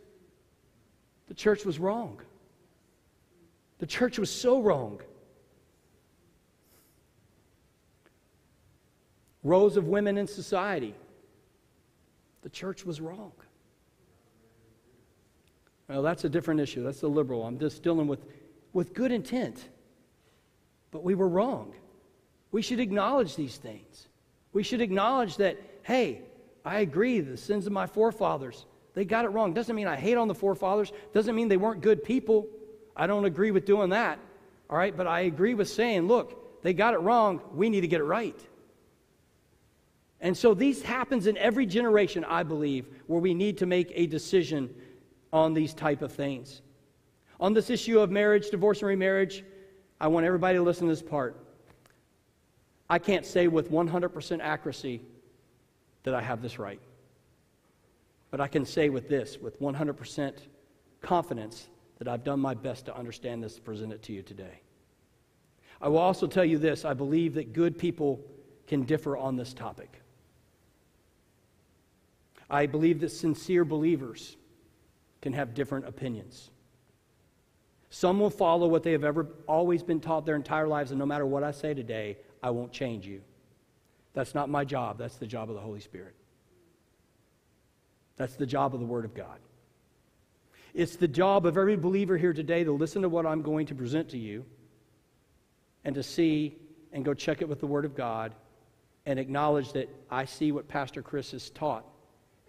The church was wrong. The church was so wrong. Roles of women in society. The church was wrong. Well, that's a different issue. That's the liberal. I'm just dealing with, with good intent. But we were wrong. We should acknowledge these things. We should acknowledge that, hey, I agree, the sins of my forefathers, they got it wrong. Doesn't mean I hate on the forefathers, doesn't mean they weren't good people. I don't agree with doing that. All right, but I agree with saying, look, they got it wrong. We need to get it right. And so these happens in every generation, I believe, where we need to make a decision on these type of things. On this issue of marriage, divorce and remarriage, I want everybody to listen to this part. I can't say with 100% accuracy that I have this right. But I can say with this, with 100% confidence, that I've done my best to understand this, present it to you today. I will also tell you this I believe that good people can differ on this topic. I believe that sincere believers can have different opinions. Some will follow what they have ever always been taught their entire lives, and no matter what I say today, I won't change you. That's not my job, that's the job of the Holy Spirit. That's the job of the Word of God. It's the job of every believer here today to listen to what I'm going to present to you and to see and go check it with the Word of God and acknowledge that I see what Pastor Chris has taught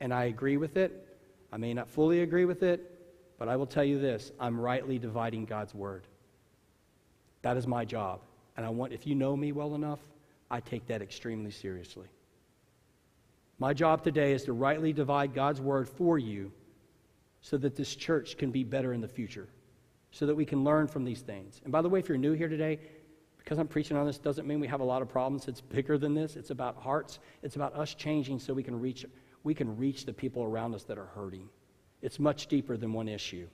and I agree with it. I may not fully agree with it, but I will tell you this I'm rightly dividing God's Word. That is my job. And I want, if you know me well enough, I take that extremely seriously. My job today is to rightly divide God's Word for you so that this church can be better in the future, so that we can learn from these things. And by the way, if you're new here today, because I'm preaching on this doesn't mean we have a lot of problems. It's bigger than this. It's about hearts. It's about us changing so we can reach we can reach the people around us that are hurting. It's much deeper than one issue.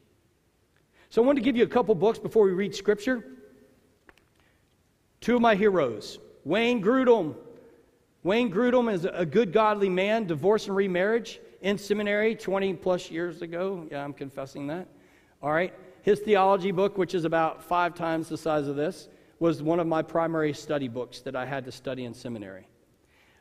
So I want to give you a couple books before we read scripture. Two of my heroes, Wayne Grudem. Wayne Grudem is a good godly man, divorce and remarriage in seminary 20 plus years ago. Yeah, I'm confessing that. All right. His theology book, which is about five times the size of this, was one of my primary study books that I had to study in seminary.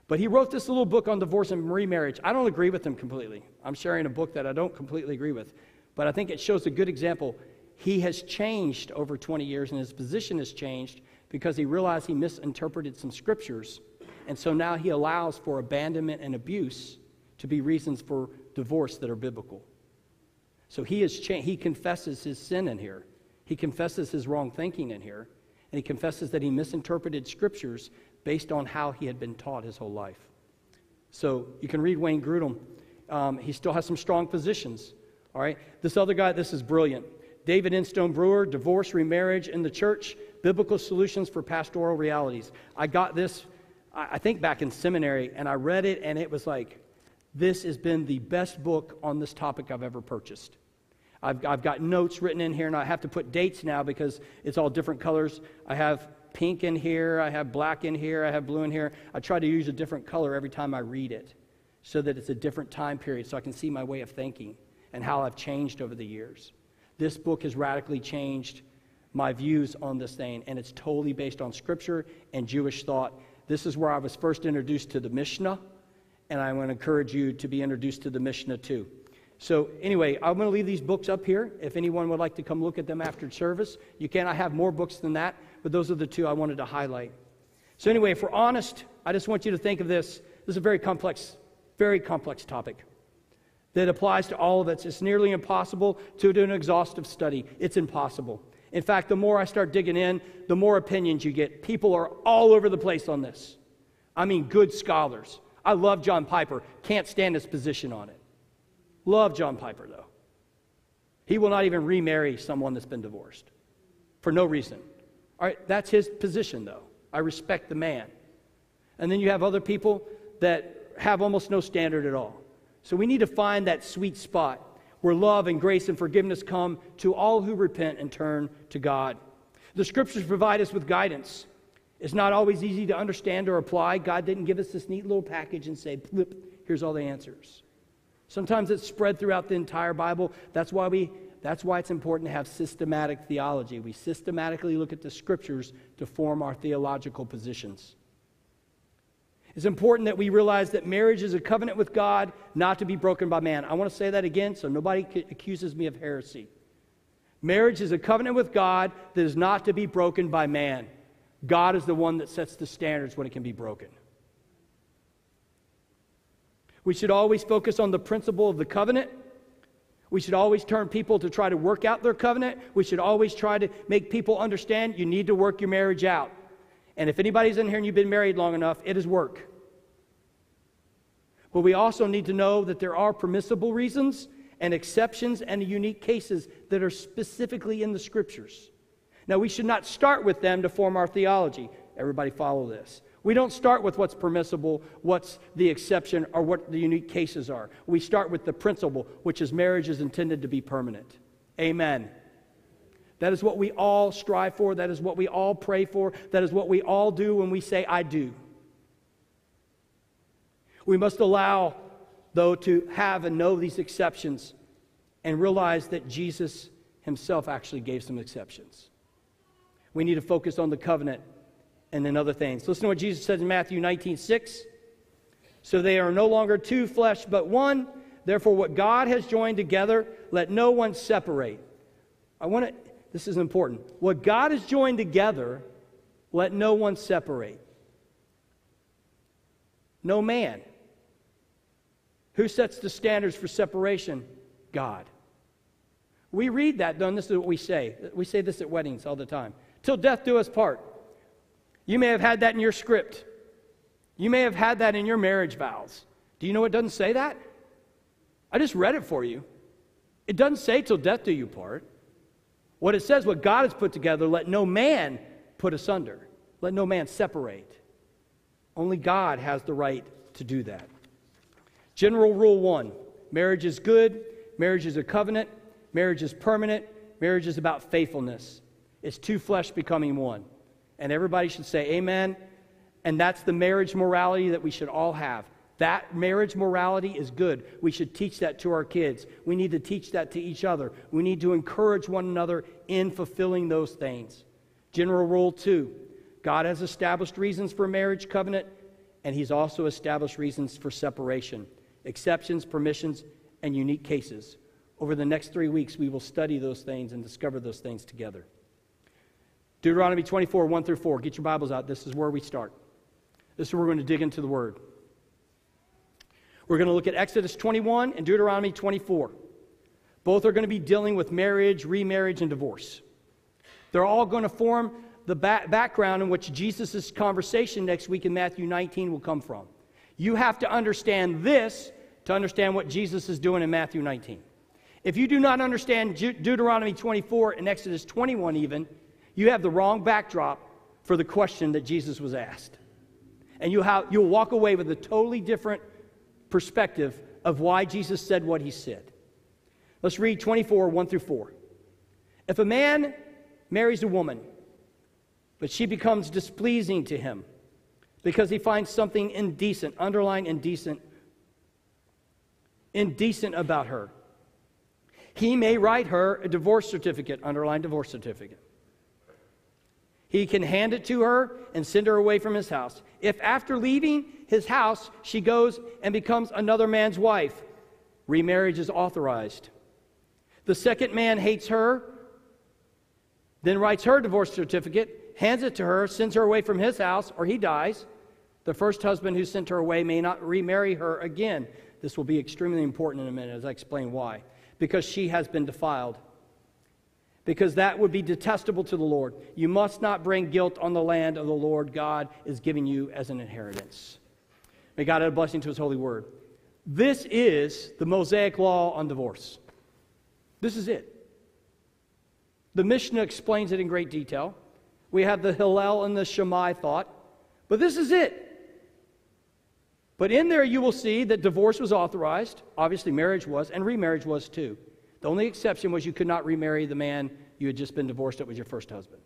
But he wrote this little book on divorce and remarriage. I don't agree with him completely. I'm sharing a book that I don't completely agree with. But I think it shows a good example. He has changed over 20 years, and his position has changed because he realized he misinterpreted some scriptures. And so now he allows for abandonment and abuse to be reasons for divorce that are biblical. So he, is cha- he confesses his sin in here. He confesses his wrong thinking in here. And he confesses that he misinterpreted scriptures based on how he had been taught his whole life. So you can read Wayne Grudem. Um, he still has some strong positions. All right. This other guy, this is brilliant. David Instone Brewer, Divorce, Remarriage in the Church, Biblical Solutions for Pastoral Realities. I got this, I think, back in seminary, and I read it, and it was like, this has been the best book on this topic I've ever purchased. I've, I've got notes written in here, and I have to put dates now because it's all different colors. I have pink in here, I have black in here, I have blue in here. I try to use a different color every time I read it so that it's a different time period so I can see my way of thinking and how I've changed over the years. This book has radically changed my views on this thing, and it's totally based on scripture and Jewish thought. This is where I was first introduced to the Mishnah, and I want to encourage you to be introduced to the Mishnah too. So, anyway, I'm going to leave these books up here. If anyone would like to come look at them after service, you can. I have more books than that, but those are the two I wanted to highlight. So, anyway, if we're honest, I just want you to think of this. This is a very complex, very complex topic that applies to all of us. It's nearly impossible to do an exhaustive study. It's impossible. In fact, the more I start digging in, the more opinions you get. People are all over the place on this. I mean, good scholars. I love John Piper, can't stand his position on it. Love John Piper, though. He will not even remarry someone that's been divorced for no reason. All right, that's his position, though. I respect the man. And then you have other people that have almost no standard at all. So we need to find that sweet spot where love and grace and forgiveness come to all who repent and turn to God. The scriptures provide us with guidance. It's not always easy to understand or apply. God didn't give us this neat little package and say, here's all the answers. Sometimes it's spread throughout the entire Bible. That's why we that's why it's important to have systematic theology. We systematically look at the scriptures to form our theological positions. It's important that we realize that marriage is a covenant with God, not to be broken by man. I want to say that again so nobody accuses me of heresy. Marriage is a covenant with God that is not to be broken by man. God is the one that sets the standards when it can be broken. We should always focus on the principle of the covenant we should always turn people to try to work out their covenant. We should always try to make people understand you need to work your marriage out. And if anybody's in here and you've been married long enough, it is work. But we also need to know that there are permissible reasons and exceptions and unique cases that are specifically in the scriptures. Now, we should not start with them to form our theology. Everybody follow this. We don't start with what's permissible, what's the exception, or what the unique cases are. We start with the principle, which is marriage is intended to be permanent. Amen. That is what we all strive for. That is what we all pray for. That is what we all do when we say, I do. We must allow, though, to have and know these exceptions and realize that Jesus himself actually gave some exceptions. We need to focus on the covenant and then other things. Listen to what Jesus says in Matthew 19 6. So they are no longer two flesh, but one. Therefore, what God has joined together, let no one separate. I want to, this is important. What God has joined together, let no one separate. No man. Who sets the standards for separation? God. We read that, though, and this is what we say. We say this at weddings all the time. Till death do us part. You may have had that in your script. You may have had that in your marriage vows. Do you know it doesn't say that? I just read it for you. It doesn't say till death do you part. What it says, what God has put together, let no man put asunder. Let no man separate. Only God has the right to do that. General rule one marriage is good, marriage is a covenant, marriage is permanent, marriage is about faithfulness. It's two flesh becoming one. And everybody should say amen. And that's the marriage morality that we should all have. That marriage morality is good. We should teach that to our kids. We need to teach that to each other. We need to encourage one another in fulfilling those things. General rule two God has established reasons for marriage covenant, and He's also established reasons for separation, exceptions, permissions, and unique cases. Over the next three weeks, we will study those things and discover those things together. Deuteronomy 24, 1 through 4. Get your Bibles out. This is where we start. This is where we're going to dig into the Word. We're going to look at Exodus 21 and Deuteronomy 24. Both are going to be dealing with marriage, remarriage, and divorce. They're all going to form the ba- background in which Jesus' conversation next week in Matthew 19 will come from. You have to understand this to understand what Jesus is doing in Matthew 19. If you do not understand De- Deuteronomy 24 and Exodus 21, even, you have the wrong backdrop for the question that Jesus was asked. And you have, you'll walk away with a totally different perspective of why Jesus said what he said. Let's read 24, 1 through 4. If a man marries a woman, but she becomes displeasing to him because he finds something indecent, underline indecent, indecent about her, he may write her a divorce certificate, underline divorce certificate. He can hand it to her and send her away from his house. If after leaving his house she goes and becomes another man's wife, remarriage is authorized. The second man hates her, then writes her divorce certificate, hands it to her, sends her away from his house, or he dies. The first husband who sent her away may not remarry her again. This will be extremely important in a minute as I explain why. Because she has been defiled because that would be detestable to the Lord. You must not bring guilt on the land of the Lord God is giving you as an inheritance. May God add a blessing to his holy word. This is the Mosaic law on divorce. This is it. The Mishnah explains it in great detail. We have the Hillel and the Shammai thought, but this is it. But in there, you will see that divorce was authorized. Obviously, marriage was, and remarriage was too. The only exception was you could not remarry the man you had just been divorced that was your first husband.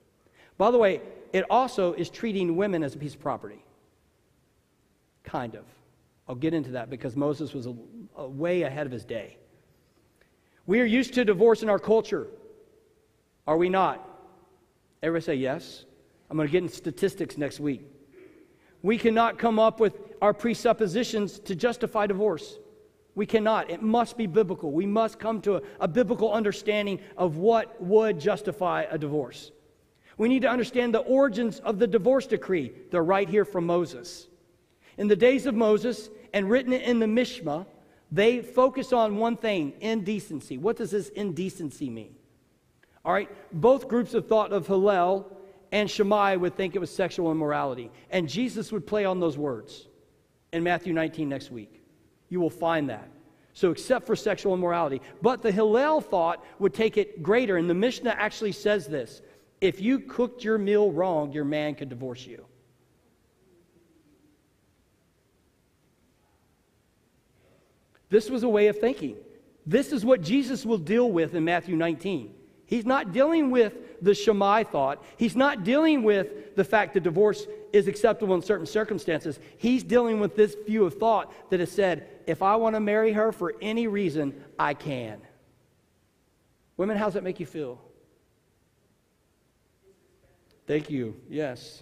By the way, it also is treating women as a piece of property. Kind of. I'll get into that because Moses was a, a way ahead of his day. We are used to divorce in our culture. Are we not? Everybody say yes. I'm going to get in statistics next week. We cannot come up with our presuppositions to justify divorce. We cannot. It must be biblical. We must come to a, a, biblical understanding of what would justify a divorce. We need to understand the origins of the divorce decree. They're right here from Moses. In the days of Moses and written in the Mishnah, they focus on one thing indecency. What does this indecency mean? All right, both groups of thought of Hillel and Shammai would think it was sexual immorality. And Jesus would play on those words in Matthew 19 next week. You will find that. So, except for sexual immorality. But the Hillel thought would take it greater. And the Mishnah actually says this if you cooked your meal wrong, your man could divorce you. This was a way of thinking. This is what Jesus will deal with in Matthew 19. He's not dealing with the Shammai thought. He's not dealing with the fact that divorce is acceptable in certain circumstances. He's dealing with this view of thought that has said, if I want to marry her for any reason, I can. Women, how's that make you feel? Thank you. Yes.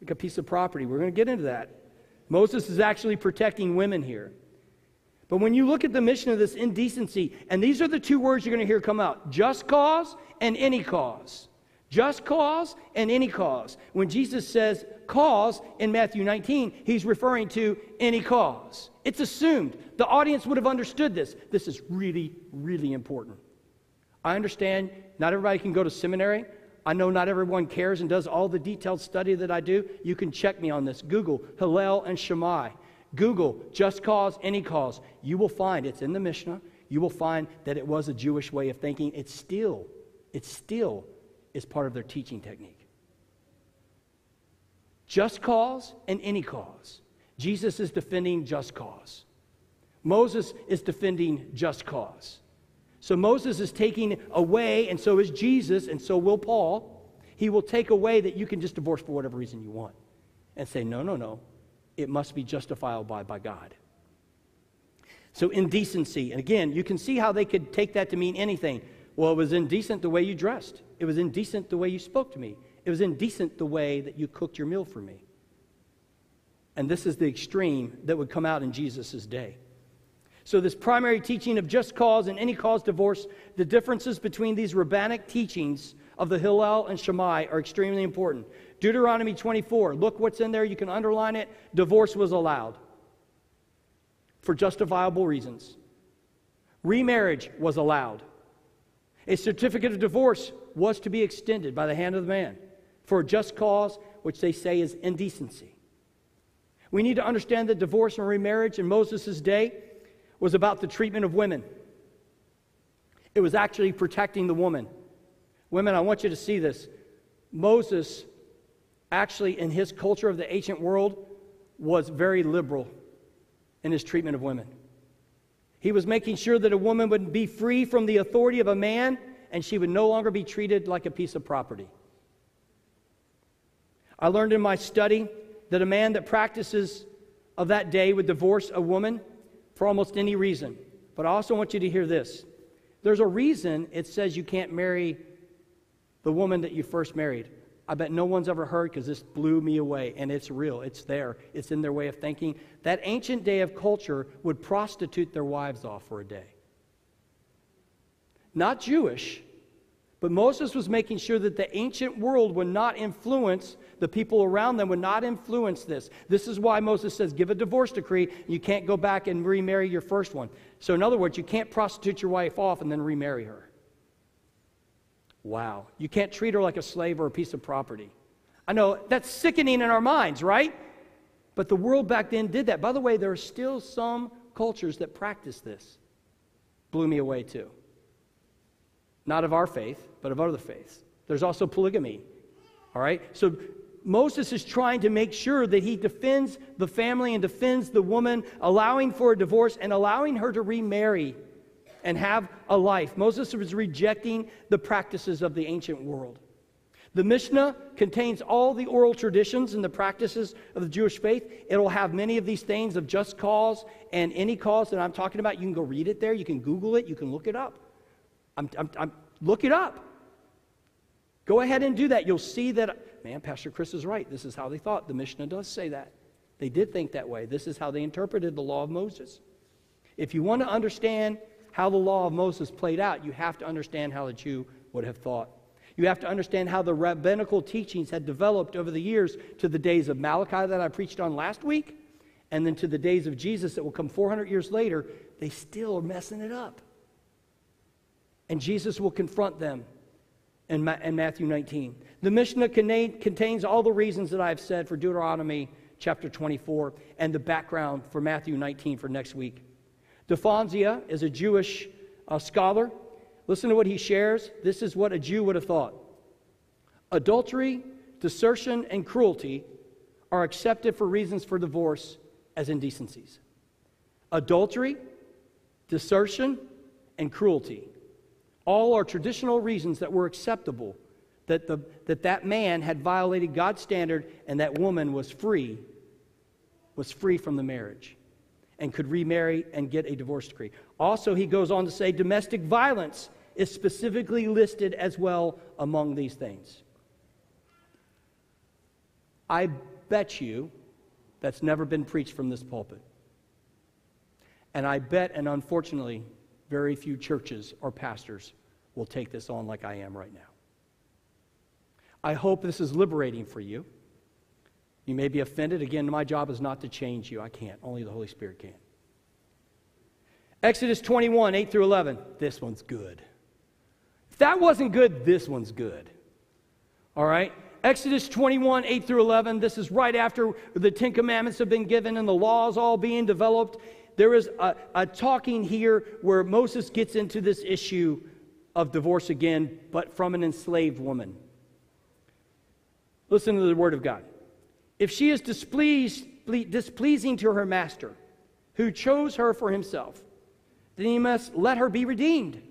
Like a piece of property. We're going to get into that. Moses is actually protecting women here. But when you look at the Mishnah of this indecency, and these are the two words you're going to hear come out just cause and any cause. Just cause and any cause. When Jesus says cause in Matthew 19, he's referring to any cause. It's assumed. The audience would have understood this. This is really, really important. I understand not everybody can go to seminary. I know not everyone cares and does all the detailed study that I do. You can check me on this. Google Hillel and Shammai. Google just cause, any cause. You will find it's in the Mishnah. You will find that it was a Jewish way of thinking. It still, it still is part of their teaching technique. Just cause and any cause. Jesus is defending just cause. Moses is defending just cause. So Moses is taking away, and so is Jesus, and so will Paul. He will take away that you can just divorce for whatever reason you want and say, no, no, no it must be justifiable by, by God. So, indecency. And again, you can see how they could take that to mean anything. Well, it was indecent the way you dressed, it was indecent the way you spoke to me, it was indecent the way that you cooked your meal for me. And this is the extreme that would come out in Jesus' day. So, this primary teaching of just cause and any cause divorce, the differences between these rabbinic teachings of the Hillel and Shammai are extremely important. Deuteronomy 24, look what's in there. You can underline it. Divorce was allowed for justifiable reasons, remarriage was allowed. A certificate of divorce was to be extended by the hand of the man for a just cause, which they say is indecency. We need to understand that divorce and remarriage in Moses' day was about the treatment of women. It was actually protecting the woman. Women, I want you to see this. Moses, actually, in his culture of the ancient world, was very liberal in his treatment of women. He was making sure that a woman would be free from the authority of a man and she would no longer be treated like a piece of property. I learned in my study that a man that practices of that day would divorce a woman for almost any reason. But I also want you to hear this. There's a reason it says you can't marry the woman that you first married. I bet no one's ever heard because this blew me away, and it's real. It's there. It's in their way of thinking. That ancient day of culture would prostitute their wives off for a day. Not Jewish, but Moses was making sure that the ancient world would not influence the people around them, would not influence this. This is why Moses says, give a divorce decree. You can't go back and remarry your first one. So, in other words, you can't prostitute your wife off and then remarry her. Wow. You can't treat her like a slave or a piece of property. I know that's sickening in our minds, right? But the world back then did that. By the way, there are still some cultures that practice this. Blew me away too. Not of our faith, but of other faiths. There's also polygamy. All right? So Moses is trying to make sure that he defends the family and defends the woman, allowing for a divorce and allowing her to remarry and have a life. Moses was rejecting the practices of the ancient world. The Mishnah contains all the oral traditions and the practices of the Jewish faith. It'll have many of these things of just cause and any cause that I'm talking about. You can go read it there. You can Google it. You can look it up. I'm, I'm, I'm, look it up. Go ahead and do that. You'll see that, man, Pastor Chris is right. This is how they thought. The Mishnah does say that. They did think that way. This is how they interpreted the law of Moses. If you want to understand how the law of Moses played out, you have to understand how the Jew would have thought. You have to understand how the rabbinical teachings had developed over the years to the days of Malachi that I preached on last week, and then to the days of Jesus that will come 400 years later. They still are messing it up. And Jesus will confront them in, Ma- in Matthew 19. The Mishnah contain, contains all the reasons that I've said for Deuteronomy chapter 24 and the background for Matthew 19 for next week. DeFonzia is a Jewish uh, scholar Listen to what he shares. This is what a Jew would have thought adultery, desertion, and cruelty are accepted for reasons for divorce as indecencies. Adultery, desertion, and cruelty all are traditional reasons that were acceptable that, the, that that man had violated God's standard and that woman was free, was free from the marriage and could remarry and get a divorce decree. Also, he goes on to say domestic violence is specifically listed as well among these things. I bet you that's never been preached from this pulpit. And I bet, and unfortunately, very few churches or pastors will take this on like I am right now. I hope this is liberating for you. You may be offended. Again, my job is not to change you. I can't. Only the Holy Spirit can. Exodus 21, 8 through 11. This one's good. If that wasn't good, this one's good. All right? Exodus 21, 8 through 11. This is right after the Ten Commandments have been given and the laws all being developed. There is a, a talking here where Moses gets into this issue of divorce again, but from an enslaved woman. Listen to the word of God. If she is displeased, displeasing to her master, who chose her for himself, then he must let her be redeemed.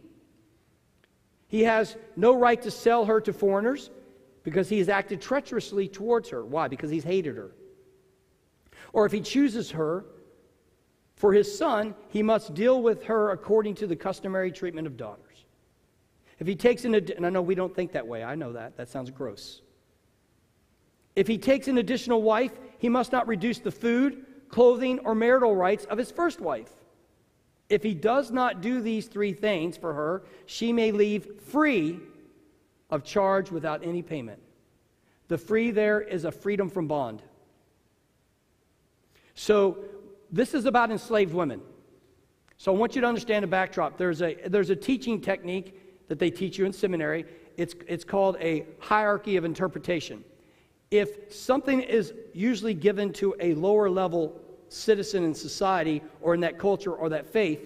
He has no right to sell her to foreigners because he has acted treacherously towards her. Why? Because he's hated her. Or if he chooses her for his son, he must deal with her according to the customary treatment of daughters. If he takes an, and I know we don't think that way, I know that, that sounds gross. If he takes an additional wife, he must not reduce the food, clothing, or marital rights of his first wife. If he does not do these three things for her, she may leave free of charge without any payment. The free there is a freedom from bond. So, this is about enslaved women. So, I want you to understand the backdrop. There's a, there's a teaching technique that they teach you in seminary. It's, it's called a hierarchy of interpretation if something is usually given to a lower level citizen in society or in that culture or that faith,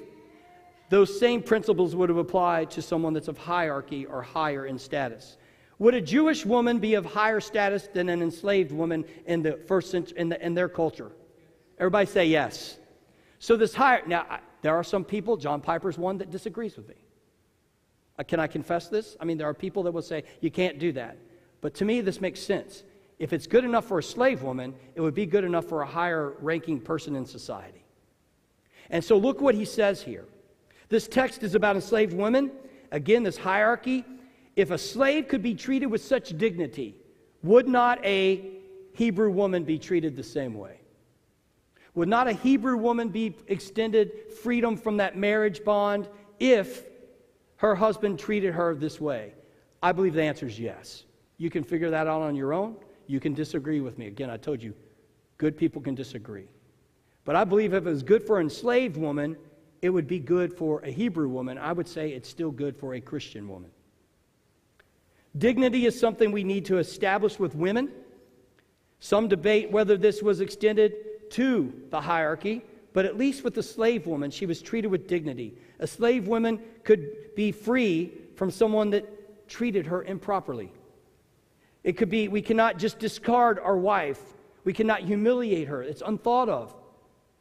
those same principles would have applied to someone that's of hierarchy or higher in status. Would a Jewish woman be of higher status than an enslaved woman in the first century, in, the, in their culture? Everybody say yes. So this higher, now I, there are some people, John Piper's one that disagrees with me. Uh, can I confess this? I mean, there are people that will say, you can't do that. But to me, this makes sense if it's good enough for a slave woman, it would be good enough for a higher ranking person in society. And so look what he says here. This text is about enslaved women. Again, this hierarchy. If a slave could be treated with such dignity, would not a Hebrew woman be treated the same way? Would not a Hebrew woman be extended freedom from that marriage bond if her husband treated her this way? I believe the answer is yes. You can figure that out on your own. You can disagree with me. Again, I told you, good people can disagree. But I believe if it was good for an enslaved woman, it would be good for a Hebrew woman. I would say it's still good for a Christian woman. Dignity is something we need to establish with women. Some debate whether this was extended to the hierarchy, but at least with the slave woman, she was treated with dignity. A slave woman could be free from someone that treated her improperly. It could be we cannot just discard our wife. We cannot humiliate her. It's unthought of.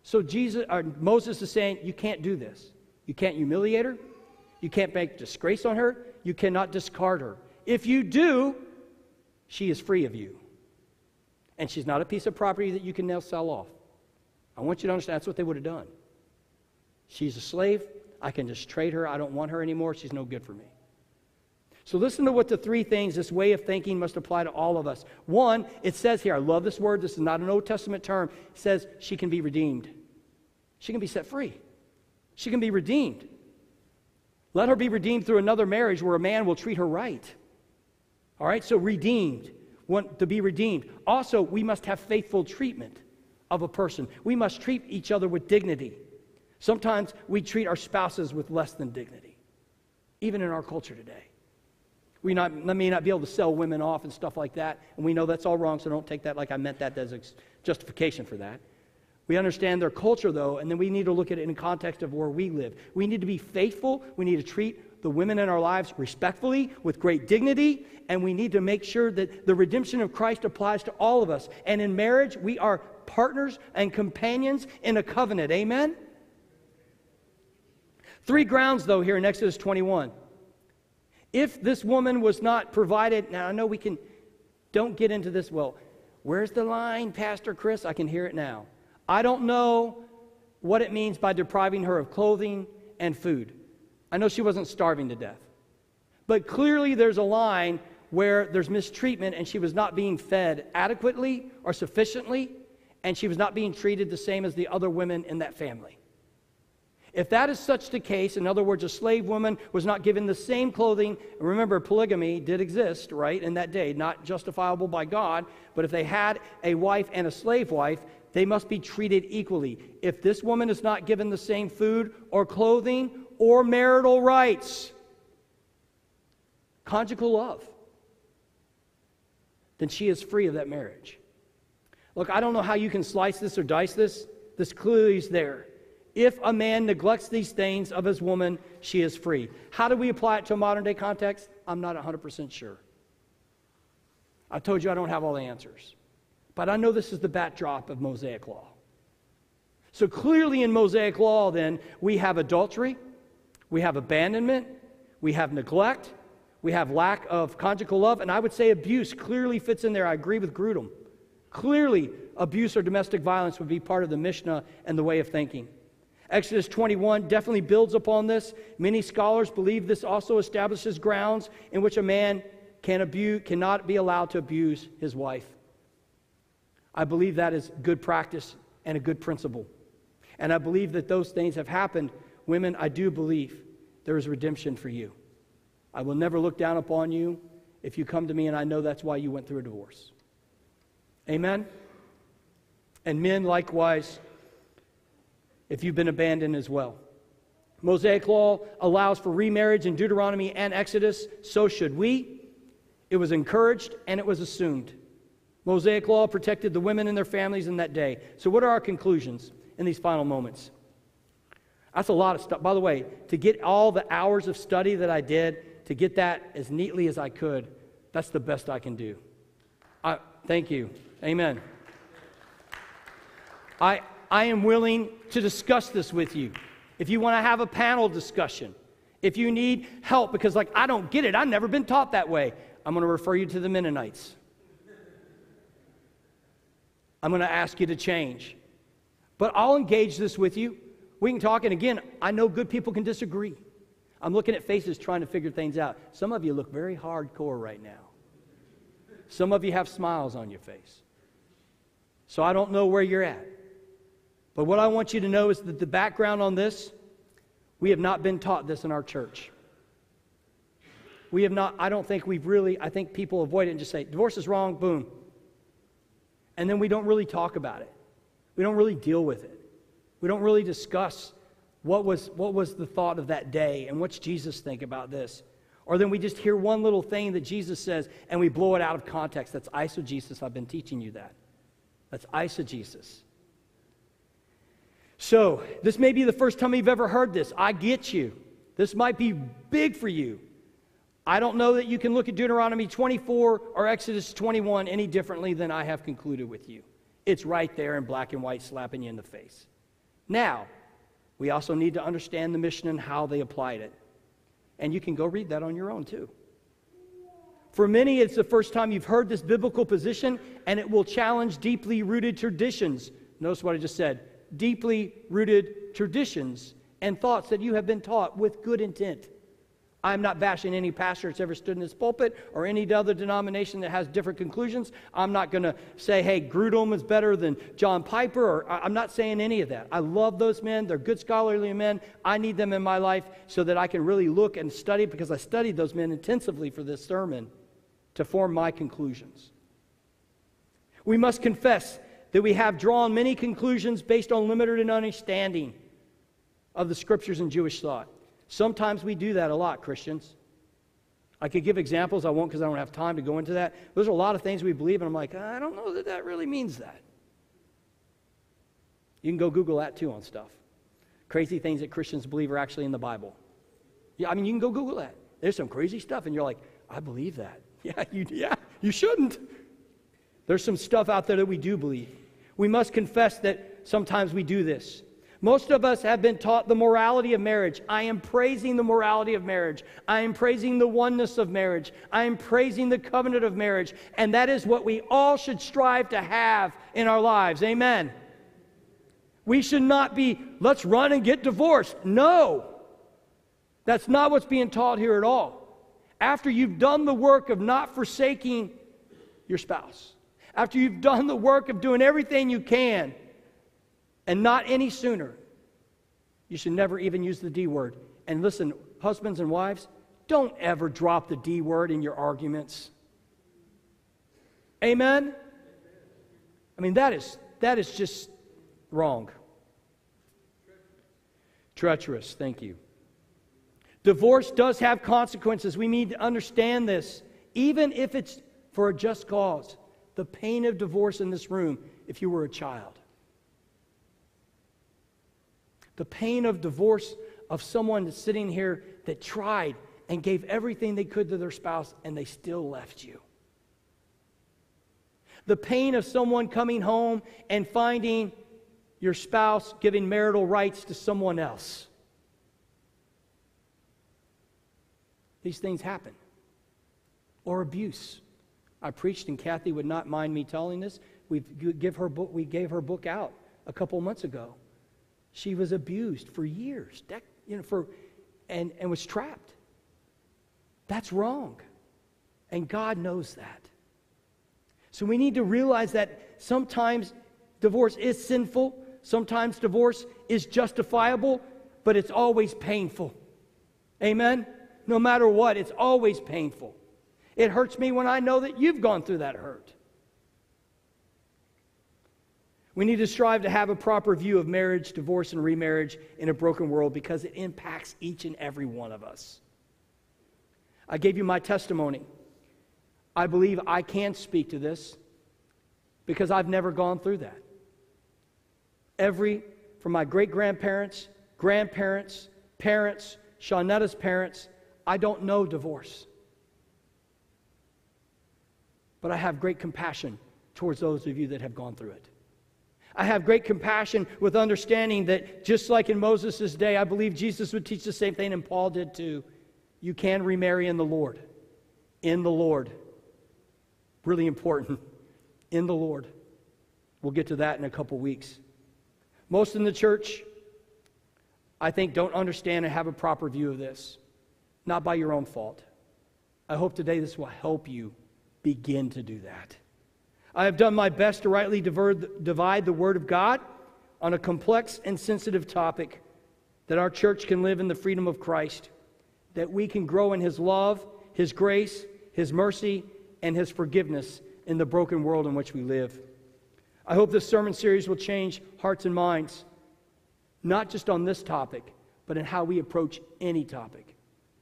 So Jesus or Moses is saying you can't do this. You can't humiliate her. You can't make disgrace on her. You cannot discard her. If you do, she is free of you. And she's not a piece of property that you can now sell off. I want you to understand that's what they would have done. She's a slave. I can just trade her. I don't want her anymore. She's no good for me. So listen to what the three things this way of thinking must apply to all of us. One, it says here, I love this word. This is not an Old Testament term. It says she can be redeemed. She can be set free. She can be redeemed. Let her be redeemed through another marriage where a man will treat her right. All right, so redeemed, want to be redeemed. Also, we must have faithful treatment of a person. We must treat each other with dignity. Sometimes we treat our spouses with less than dignity, even in our culture today. We not, may not be able to sell women off and stuff like that, and we know that's all wrong, so don't take that like I meant that as a justification for that. We understand their culture, though, and then we need to look at it in context of where we live. We need to be faithful. We need to treat the women in our lives respectfully, with great dignity, and we need to make sure that the redemption of Christ applies to all of us. And in marriage, we are partners and companions in a covenant. Amen? Three grounds, though, here in Exodus 21. If this woman was not provided, now I know we can, don't get into this. Well, where's the line, Pastor Chris? I can hear it now. I don't know what it means by depriving her of clothing and food. I know she wasn't starving to death. But clearly, there's a line where there's mistreatment and she was not being fed adequately or sufficiently, and she was not being treated the same as the other women in that family. If that is such the case, in other words, a slave woman was not given the same clothing, remember, polygamy did exist, right, in that day, not justifiable by God, but if they had a wife and a slave wife, they must be treated equally. If this woman is not given the same food or clothing or marital rights, conjugal love, then she is free of that marriage. Look, I don't know how you can slice this or dice this. This clearly is there. If a man neglects these things of his woman, she is free. How do we apply it to a modern day context? I'm not 100% sure. I told you I don't have all the answers. But I know this is the backdrop of Mosaic law. So clearly in Mosaic law, then, we have adultery, we have abandonment, we have neglect, we have lack of conjugal love, and I would say abuse clearly fits in there. I agree with Grudem. Clearly, abuse or domestic violence would be part of the Mishnah and the way of thinking. Exodus 21 definitely builds upon this. Many scholars believe this also establishes grounds in which a man can abuse, cannot be allowed to abuse his wife. I believe that is good practice and a good principle. And I believe that those things have happened. Women, I do believe there is redemption for you. I will never look down upon you if you come to me and I know that's why you went through a divorce. Amen? And men, likewise, if you've been abandoned as well. Mosaic law allows for remarriage in Deuteronomy and Exodus, so should we. It was encouraged and it was assumed. Mosaic law protected the women and their families in that day. So, what are our conclusions in these final moments? That's a lot of stuff. By the way, to get all the hours of study that I did, to get that as neatly as I could, that's the best I can do. I, thank you. Amen. I, I am willing to discuss this with you. If you want to have a panel discussion, if you need help, because, like, I don't get it, I've never been taught that way, I'm going to refer you to the Mennonites. I'm going to ask you to change. But I'll engage this with you. We can talk, and again, I know good people can disagree. I'm looking at faces trying to figure things out. Some of you look very hardcore right now. Some of you have smiles on your face. So I don't know where you're at. But what I want you to know is that the background on this, we have not been taught this in our church. We have not, I don't think we've really, I think people avoid it and just say, divorce is wrong, boom. And then we don't really talk about it. We don't really deal with it. We don't really discuss what was, what was the thought of that day and what's Jesus think about this. Or then we just hear one little thing that Jesus says and we blow it out of context. That's eisegesis. I've been teaching you that. That's eisegesis. So, this may be the first time you've ever heard this. I get you. This might be big for you. I don't know that you can look at Deuteronomy 24 or Exodus 21 any differently than I have concluded with you. It's right there in black and white, slapping you in the face. Now, we also need to understand the Mishnah and how they applied it. And you can go read that on your own, too. For many, it's the first time you've heard this biblical position, and it will challenge deeply rooted traditions. Notice what I just said deeply rooted traditions and thoughts that you have been taught with good intent. I'm not bashing any pastor that's ever stood in this pulpit or any other denomination that has different conclusions. I'm not going to say, hey, Grudem is better than John Piper, or I'm not saying any of that. I love those men. They're good scholarly men. I need them in my life so that I can really look and study because I studied those men intensively for this sermon to form my conclusions. We must confess that we have drawn many conclusions based on limited understanding of the scriptures and Jewish thought. Sometimes we do that a lot, Christians. I could give examples, I won't because I don't have time to go into that. There's a lot of things we believe, and I'm like, I don't know that that really means that. You can go Google that too on stuff. Crazy things that Christians believe are actually in the Bible. Yeah, I mean, you can go Google that. There's some crazy stuff, and you're like, I believe that. Yeah, you, yeah, you shouldn't. There's some stuff out there that we do believe. We must confess that sometimes we do this. Most of us have been taught the morality of marriage. I am praising the morality of marriage. I am praising the oneness of marriage. I am praising the covenant of marriage. And that is what we all should strive to have in our lives. Amen. We should not be, let's run and get divorced. No. That's not what's being taught here at all. After you've done the work of not forsaking your spouse, after you've done the work of doing everything you can, and not any sooner. You should never even use the D word. And listen, husbands and wives, don't ever drop the D word in your arguments. Amen? I mean, that is, that is just wrong. Treacherous, thank you. Divorce does have consequences. We need to understand this, even if it's for a just cause. The pain of divorce in this room, if you were a child the pain of divorce of someone that's sitting here that tried and gave everything they could to their spouse and they still left you. The pain of someone coming home and finding your spouse giving marital rights to someone else. These things happen. Or abuse. I preached, and Kathy would not mind me telling this. we give her book, we gave her book out a couple months ago. She was abused for years, you know, for, and, and was trapped. That's wrong. And God knows that. So we need to realize that sometimes divorce is sinful, sometimes divorce is justifiable, but it's always painful. Amen? No matter what, it's always painful. It hurts me when I know that you've gone through that hurt. We need to strive to have a proper view of marriage, divorce, and remarriage in a broken world because it impacts each and every one of us. I gave you my testimony. I believe I can speak to this because I've never gone through that. Every, from my great grandparents, grandparents, parents, Shaunetta's parents, I don't know divorce. But I have great compassion towards those of you that have gone through it. I have great compassion with understanding that just like in Moses' day, I believe Jesus would teach the same thing, and Paul did too. You can remarry in the Lord. In the Lord. Really important. In the Lord. We'll get to that in a couple weeks. Most in the church, I think, don't understand and have a proper view of this. Not by your own fault. I hope today this will help you begin to do that. I have done my best to rightly divide the Word of God on a complex and sensitive topic that our church can live in the freedom of Christ, that we can grow in His love, His grace, His mercy, and His forgiveness in the broken world in which we live. I hope this sermon series will change hearts and minds, not just on this topic, but in how we approach any topic.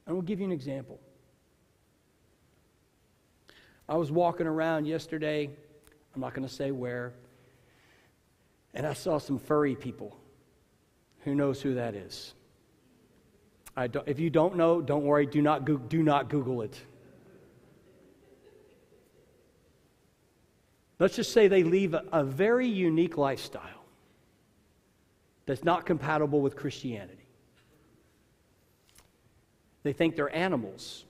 And we'll give you an example. I was walking around yesterday I'm not going to say where. And I saw some furry people. Who knows who that is? I don't, if you don't know, don't worry. Do not, go, do not Google it. Let's just say they leave a, a very unique lifestyle that's not compatible with Christianity. They think they're animals.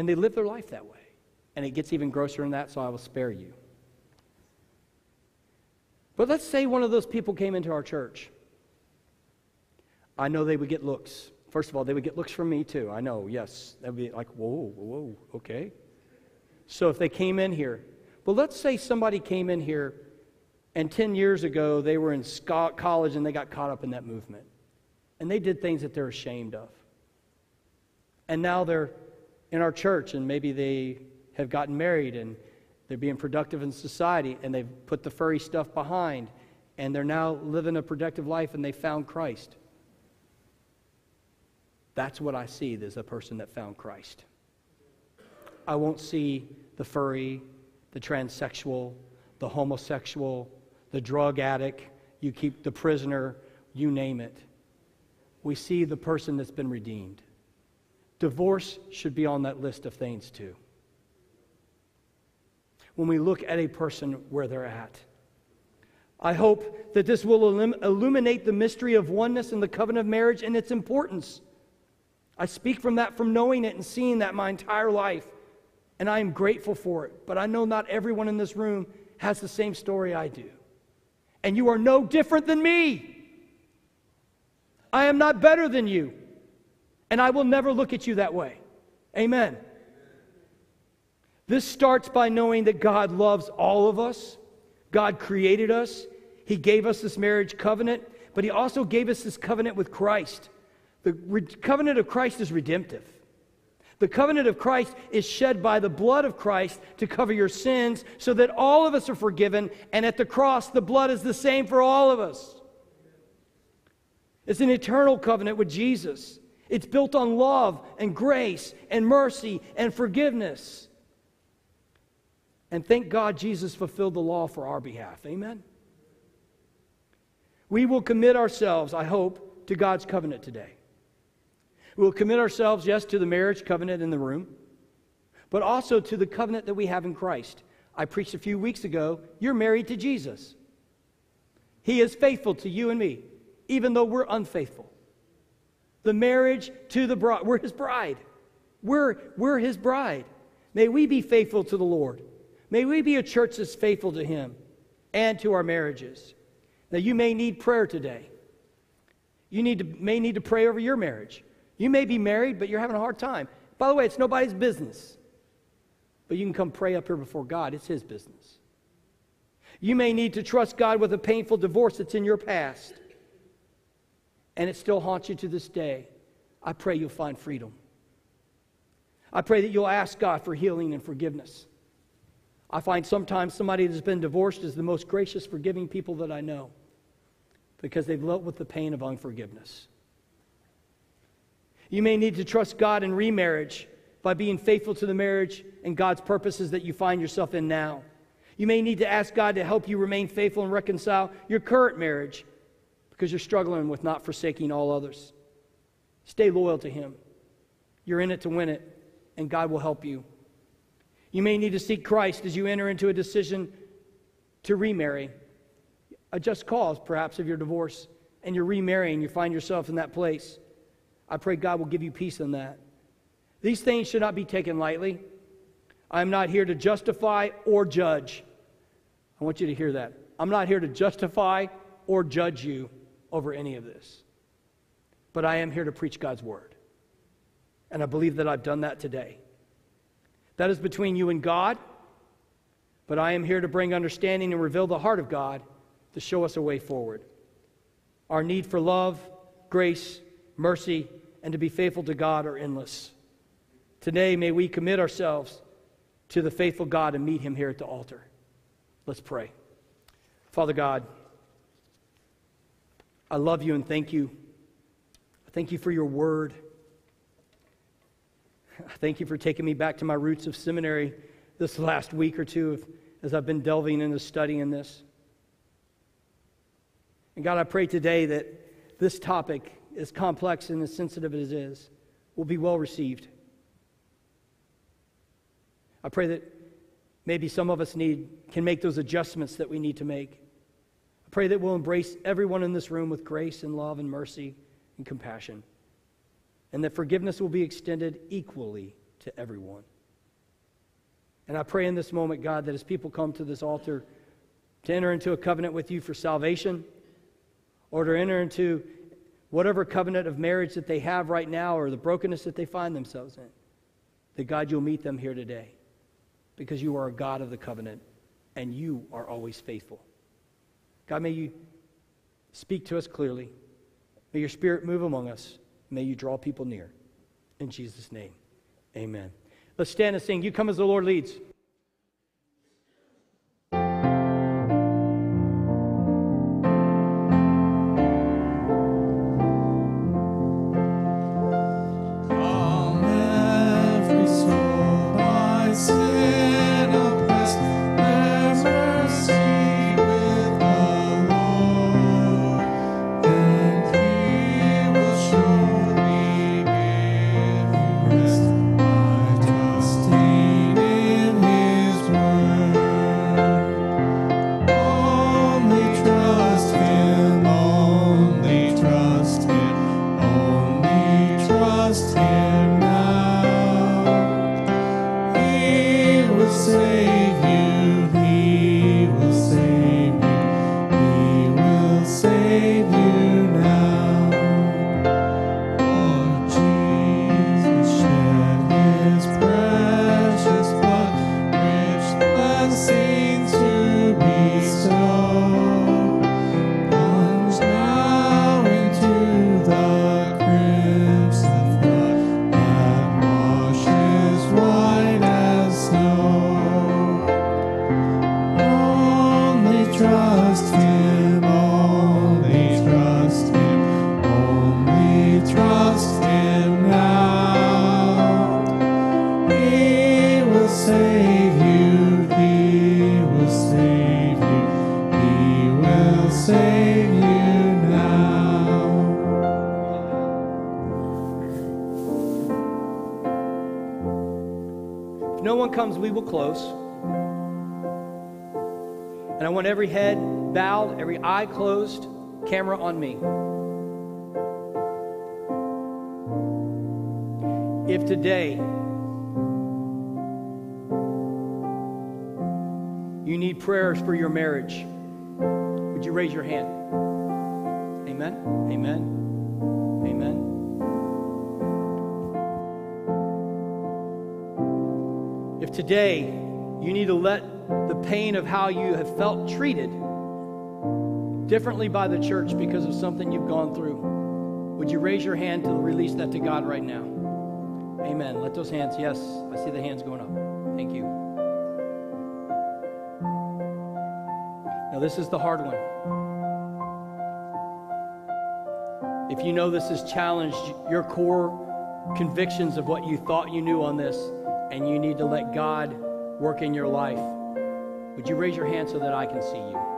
And they live their life that way. And it gets even grosser than that, so I will spare you. But let's say one of those people came into our church. I know they would get looks. First of all, they would get looks from me too. I know, yes. That would be like, whoa, whoa, okay. So if they came in here, but let's say somebody came in here and 10 years ago they were in college and they got caught up in that movement. And they did things that they're ashamed of. And now they're in our church and maybe they have gotten married and they're being productive in society and they've put the furry stuff behind and they're now living a productive life and they found Christ. That's what I see as a person that found Christ. I won't see the furry, the transsexual, the homosexual, the drug addict, you keep the prisoner, you name it. We see the person that's been redeemed. Divorce should be on that list of things too. When we look at a person where they're at, I hope that this will illuminate the mystery of oneness in the covenant of marriage and its importance. I speak from that, from knowing it and seeing that my entire life and I am grateful for it. But I know not everyone in this room has the same story I do. And you are no different than me. I am not better than you. And I will never look at you that way. Amen. This starts by knowing that God loves all of us. God created us. He gave us this marriage covenant, but He also gave us this covenant with Christ. The re- covenant of Christ is redemptive. The covenant of Christ is shed by the blood of Christ to cover your sins so that all of us are forgiven. And at the cross, the blood is the same for all of us. It's an eternal covenant with Jesus. It's built on love and grace and mercy and forgiveness. And thank God Jesus fulfilled the law for our behalf. Amen. We will commit ourselves, I hope, to God's covenant today. We'll commit ourselves, yes, to the marriage covenant in the room, but also to the covenant that we have in Christ. I preached a few weeks ago, you're married to Jesus. He is faithful to you and me, even though we're unfaithful. The marriage to the bride, we're his bride. We're, we're his bride. May we be faithful to the Lord. May we be a church that's faithful to him and to our marriages. Now, you may need prayer today. You need to, may need to pray over your marriage. You may be married, but you're having a hard time. By the way, it's nobody's business. But you can come pray up here before God, it's His business. You may need to trust God with a painful divorce that's in your past, and it still haunts you to this day. I pray you'll find freedom. I pray that you'll ask God for healing and forgiveness. I find sometimes somebody that's been divorced is the most gracious, forgiving people that I know because they've dealt with the pain of unforgiveness. You may need to trust God in remarriage by being faithful to the marriage and God's purposes that you find yourself in now. You may need to ask God to help you remain faithful and reconcile your current marriage because you're struggling with not forsaking all others. Stay loyal to Him. You're in it to win it, and God will help you. You may need to seek Christ as you enter into a decision to remarry. A just cause, perhaps, of your divorce, and you're remarrying, you find yourself in that place. I pray God will give you peace in that. These things should not be taken lightly. I'm not here to justify or judge. I want you to hear that. I'm not here to justify or judge you over any of this. But I am here to preach God's word. And I believe that I've done that today. That is between you and God. But I am here to bring understanding and reveal the heart of God to show us a way forward. Our need for love, grace, mercy, and to be faithful to God are endless. Today, may we commit ourselves to the faithful God and meet him here at the altar. Let's pray. Father God, I love you and thank you. I thank you for your word. I thank you for taking me back to my roots of seminary this last week or two as I've been delving into studying this. And God, I pray today that this topic as complex and as sensitive as it is, will be well received. I pray that maybe some of us need can make those adjustments that we need to make. Pray that we'll embrace everyone in this room with grace and love and mercy and compassion. And that forgiveness will be extended equally to everyone. And I pray in this moment, God, that as people come to this altar to enter into a covenant with you for salvation, or to enter into whatever covenant of marriage that they have right now or the brokenness that they find themselves in, that God, you'll meet them here today because you are a God of the covenant and you are always faithful. God, may you speak to us clearly. May your spirit move among us. May you draw people near. In Jesus' name, amen. Let's stand and sing. You come as the Lord leads. Every eye closed, camera on me. If today you need prayers for your marriage, would you raise your hand? Amen. Amen. Amen. If today you need to let the pain of how you have felt treated differently by the church because of something you've gone through, would you raise your hand to release that to God right now? Amen. Let those hands, yes, I see the hands going up. Thank you. Now, this is the hard one. If you know this has challenged your core convictions of what you thought you knew on this, and you need to let God work in your life, would you raise your hand so that I can see you?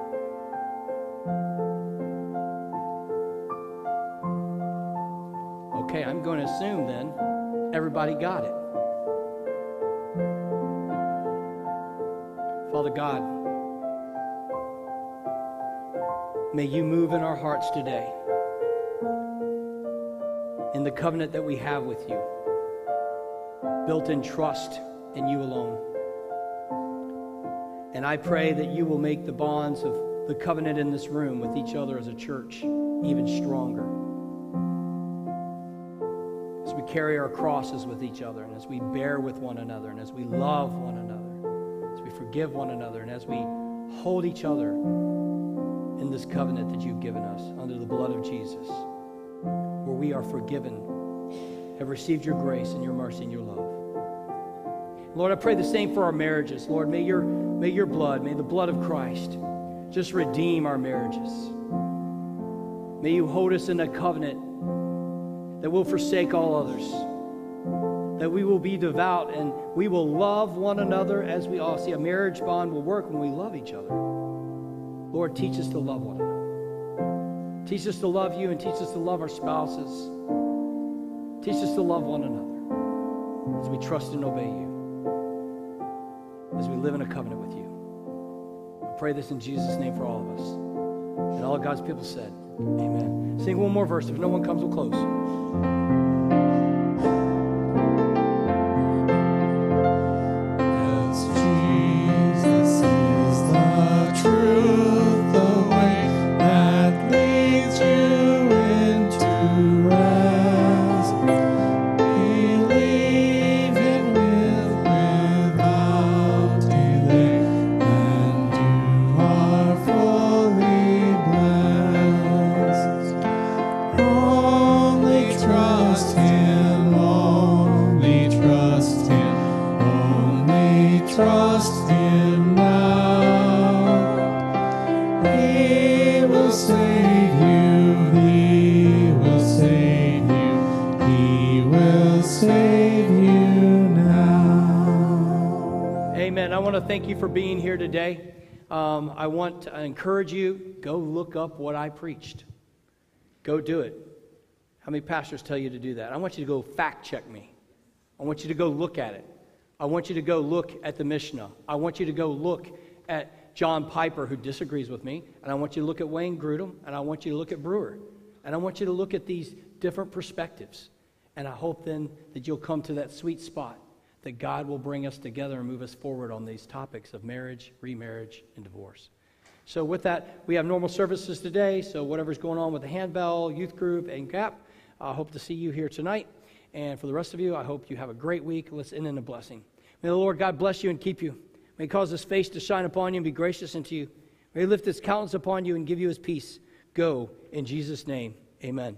Okay, I'm going to assume then everybody got it. Father God, may you move in our hearts today in the covenant that we have with you, built in trust in you alone. And I pray that you will make the bonds of the covenant in this room with each other as a church even stronger. As we carry our crosses with each other, and as we bear with one another, and as we love one another, as we forgive one another, and as we hold each other in this covenant that you've given us under the blood of Jesus, where we are forgiven, have received your grace and your mercy and your love. Lord, I pray the same for our marriages. Lord, may your, may your blood, may the blood of Christ just redeem our marriages. May you hold us in a covenant that we'll forsake all others, that we will be devout and we will love one another as we all see. A marriage bond will work when we love each other. Lord, teach us to love one another. Teach us to love you and teach us to love our spouses. Teach us to love one another as we trust and obey you, as we live in a covenant with you. We pray this in Jesus' name for all of us. And all of God's people said, Amen. Sing one more verse. If no one comes, we'll close. For being here today. Um, I want to encourage you go look up what I preached. Go do it. How many pastors tell you to do that? I want you to go fact check me. I want you to go look at it. I want you to go look at the Mishnah. I want you to go look at John Piper, who disagrees with me. And I want you to look at Wayne Grudem. And I want you to look at Brewer. And I want you to look at these different perspectives. And I hope then that you'll come to that sweet spot that God will bring us together and move us forward on these topics of marriage, remarriage, and divorce. So, with that, we have normal services today. So, whatever's going on with the handbell, youth group, and GAP, I hope to see you here tonight. And for the rest of you, I hope you have a great week. Let's end in a blessing. May the Lord God bless you and keep you. May he cause his face to shine upon you and be gracious unto you. May he lift his countenance upon you and give you his peace. Go in Jesus' name. Amen.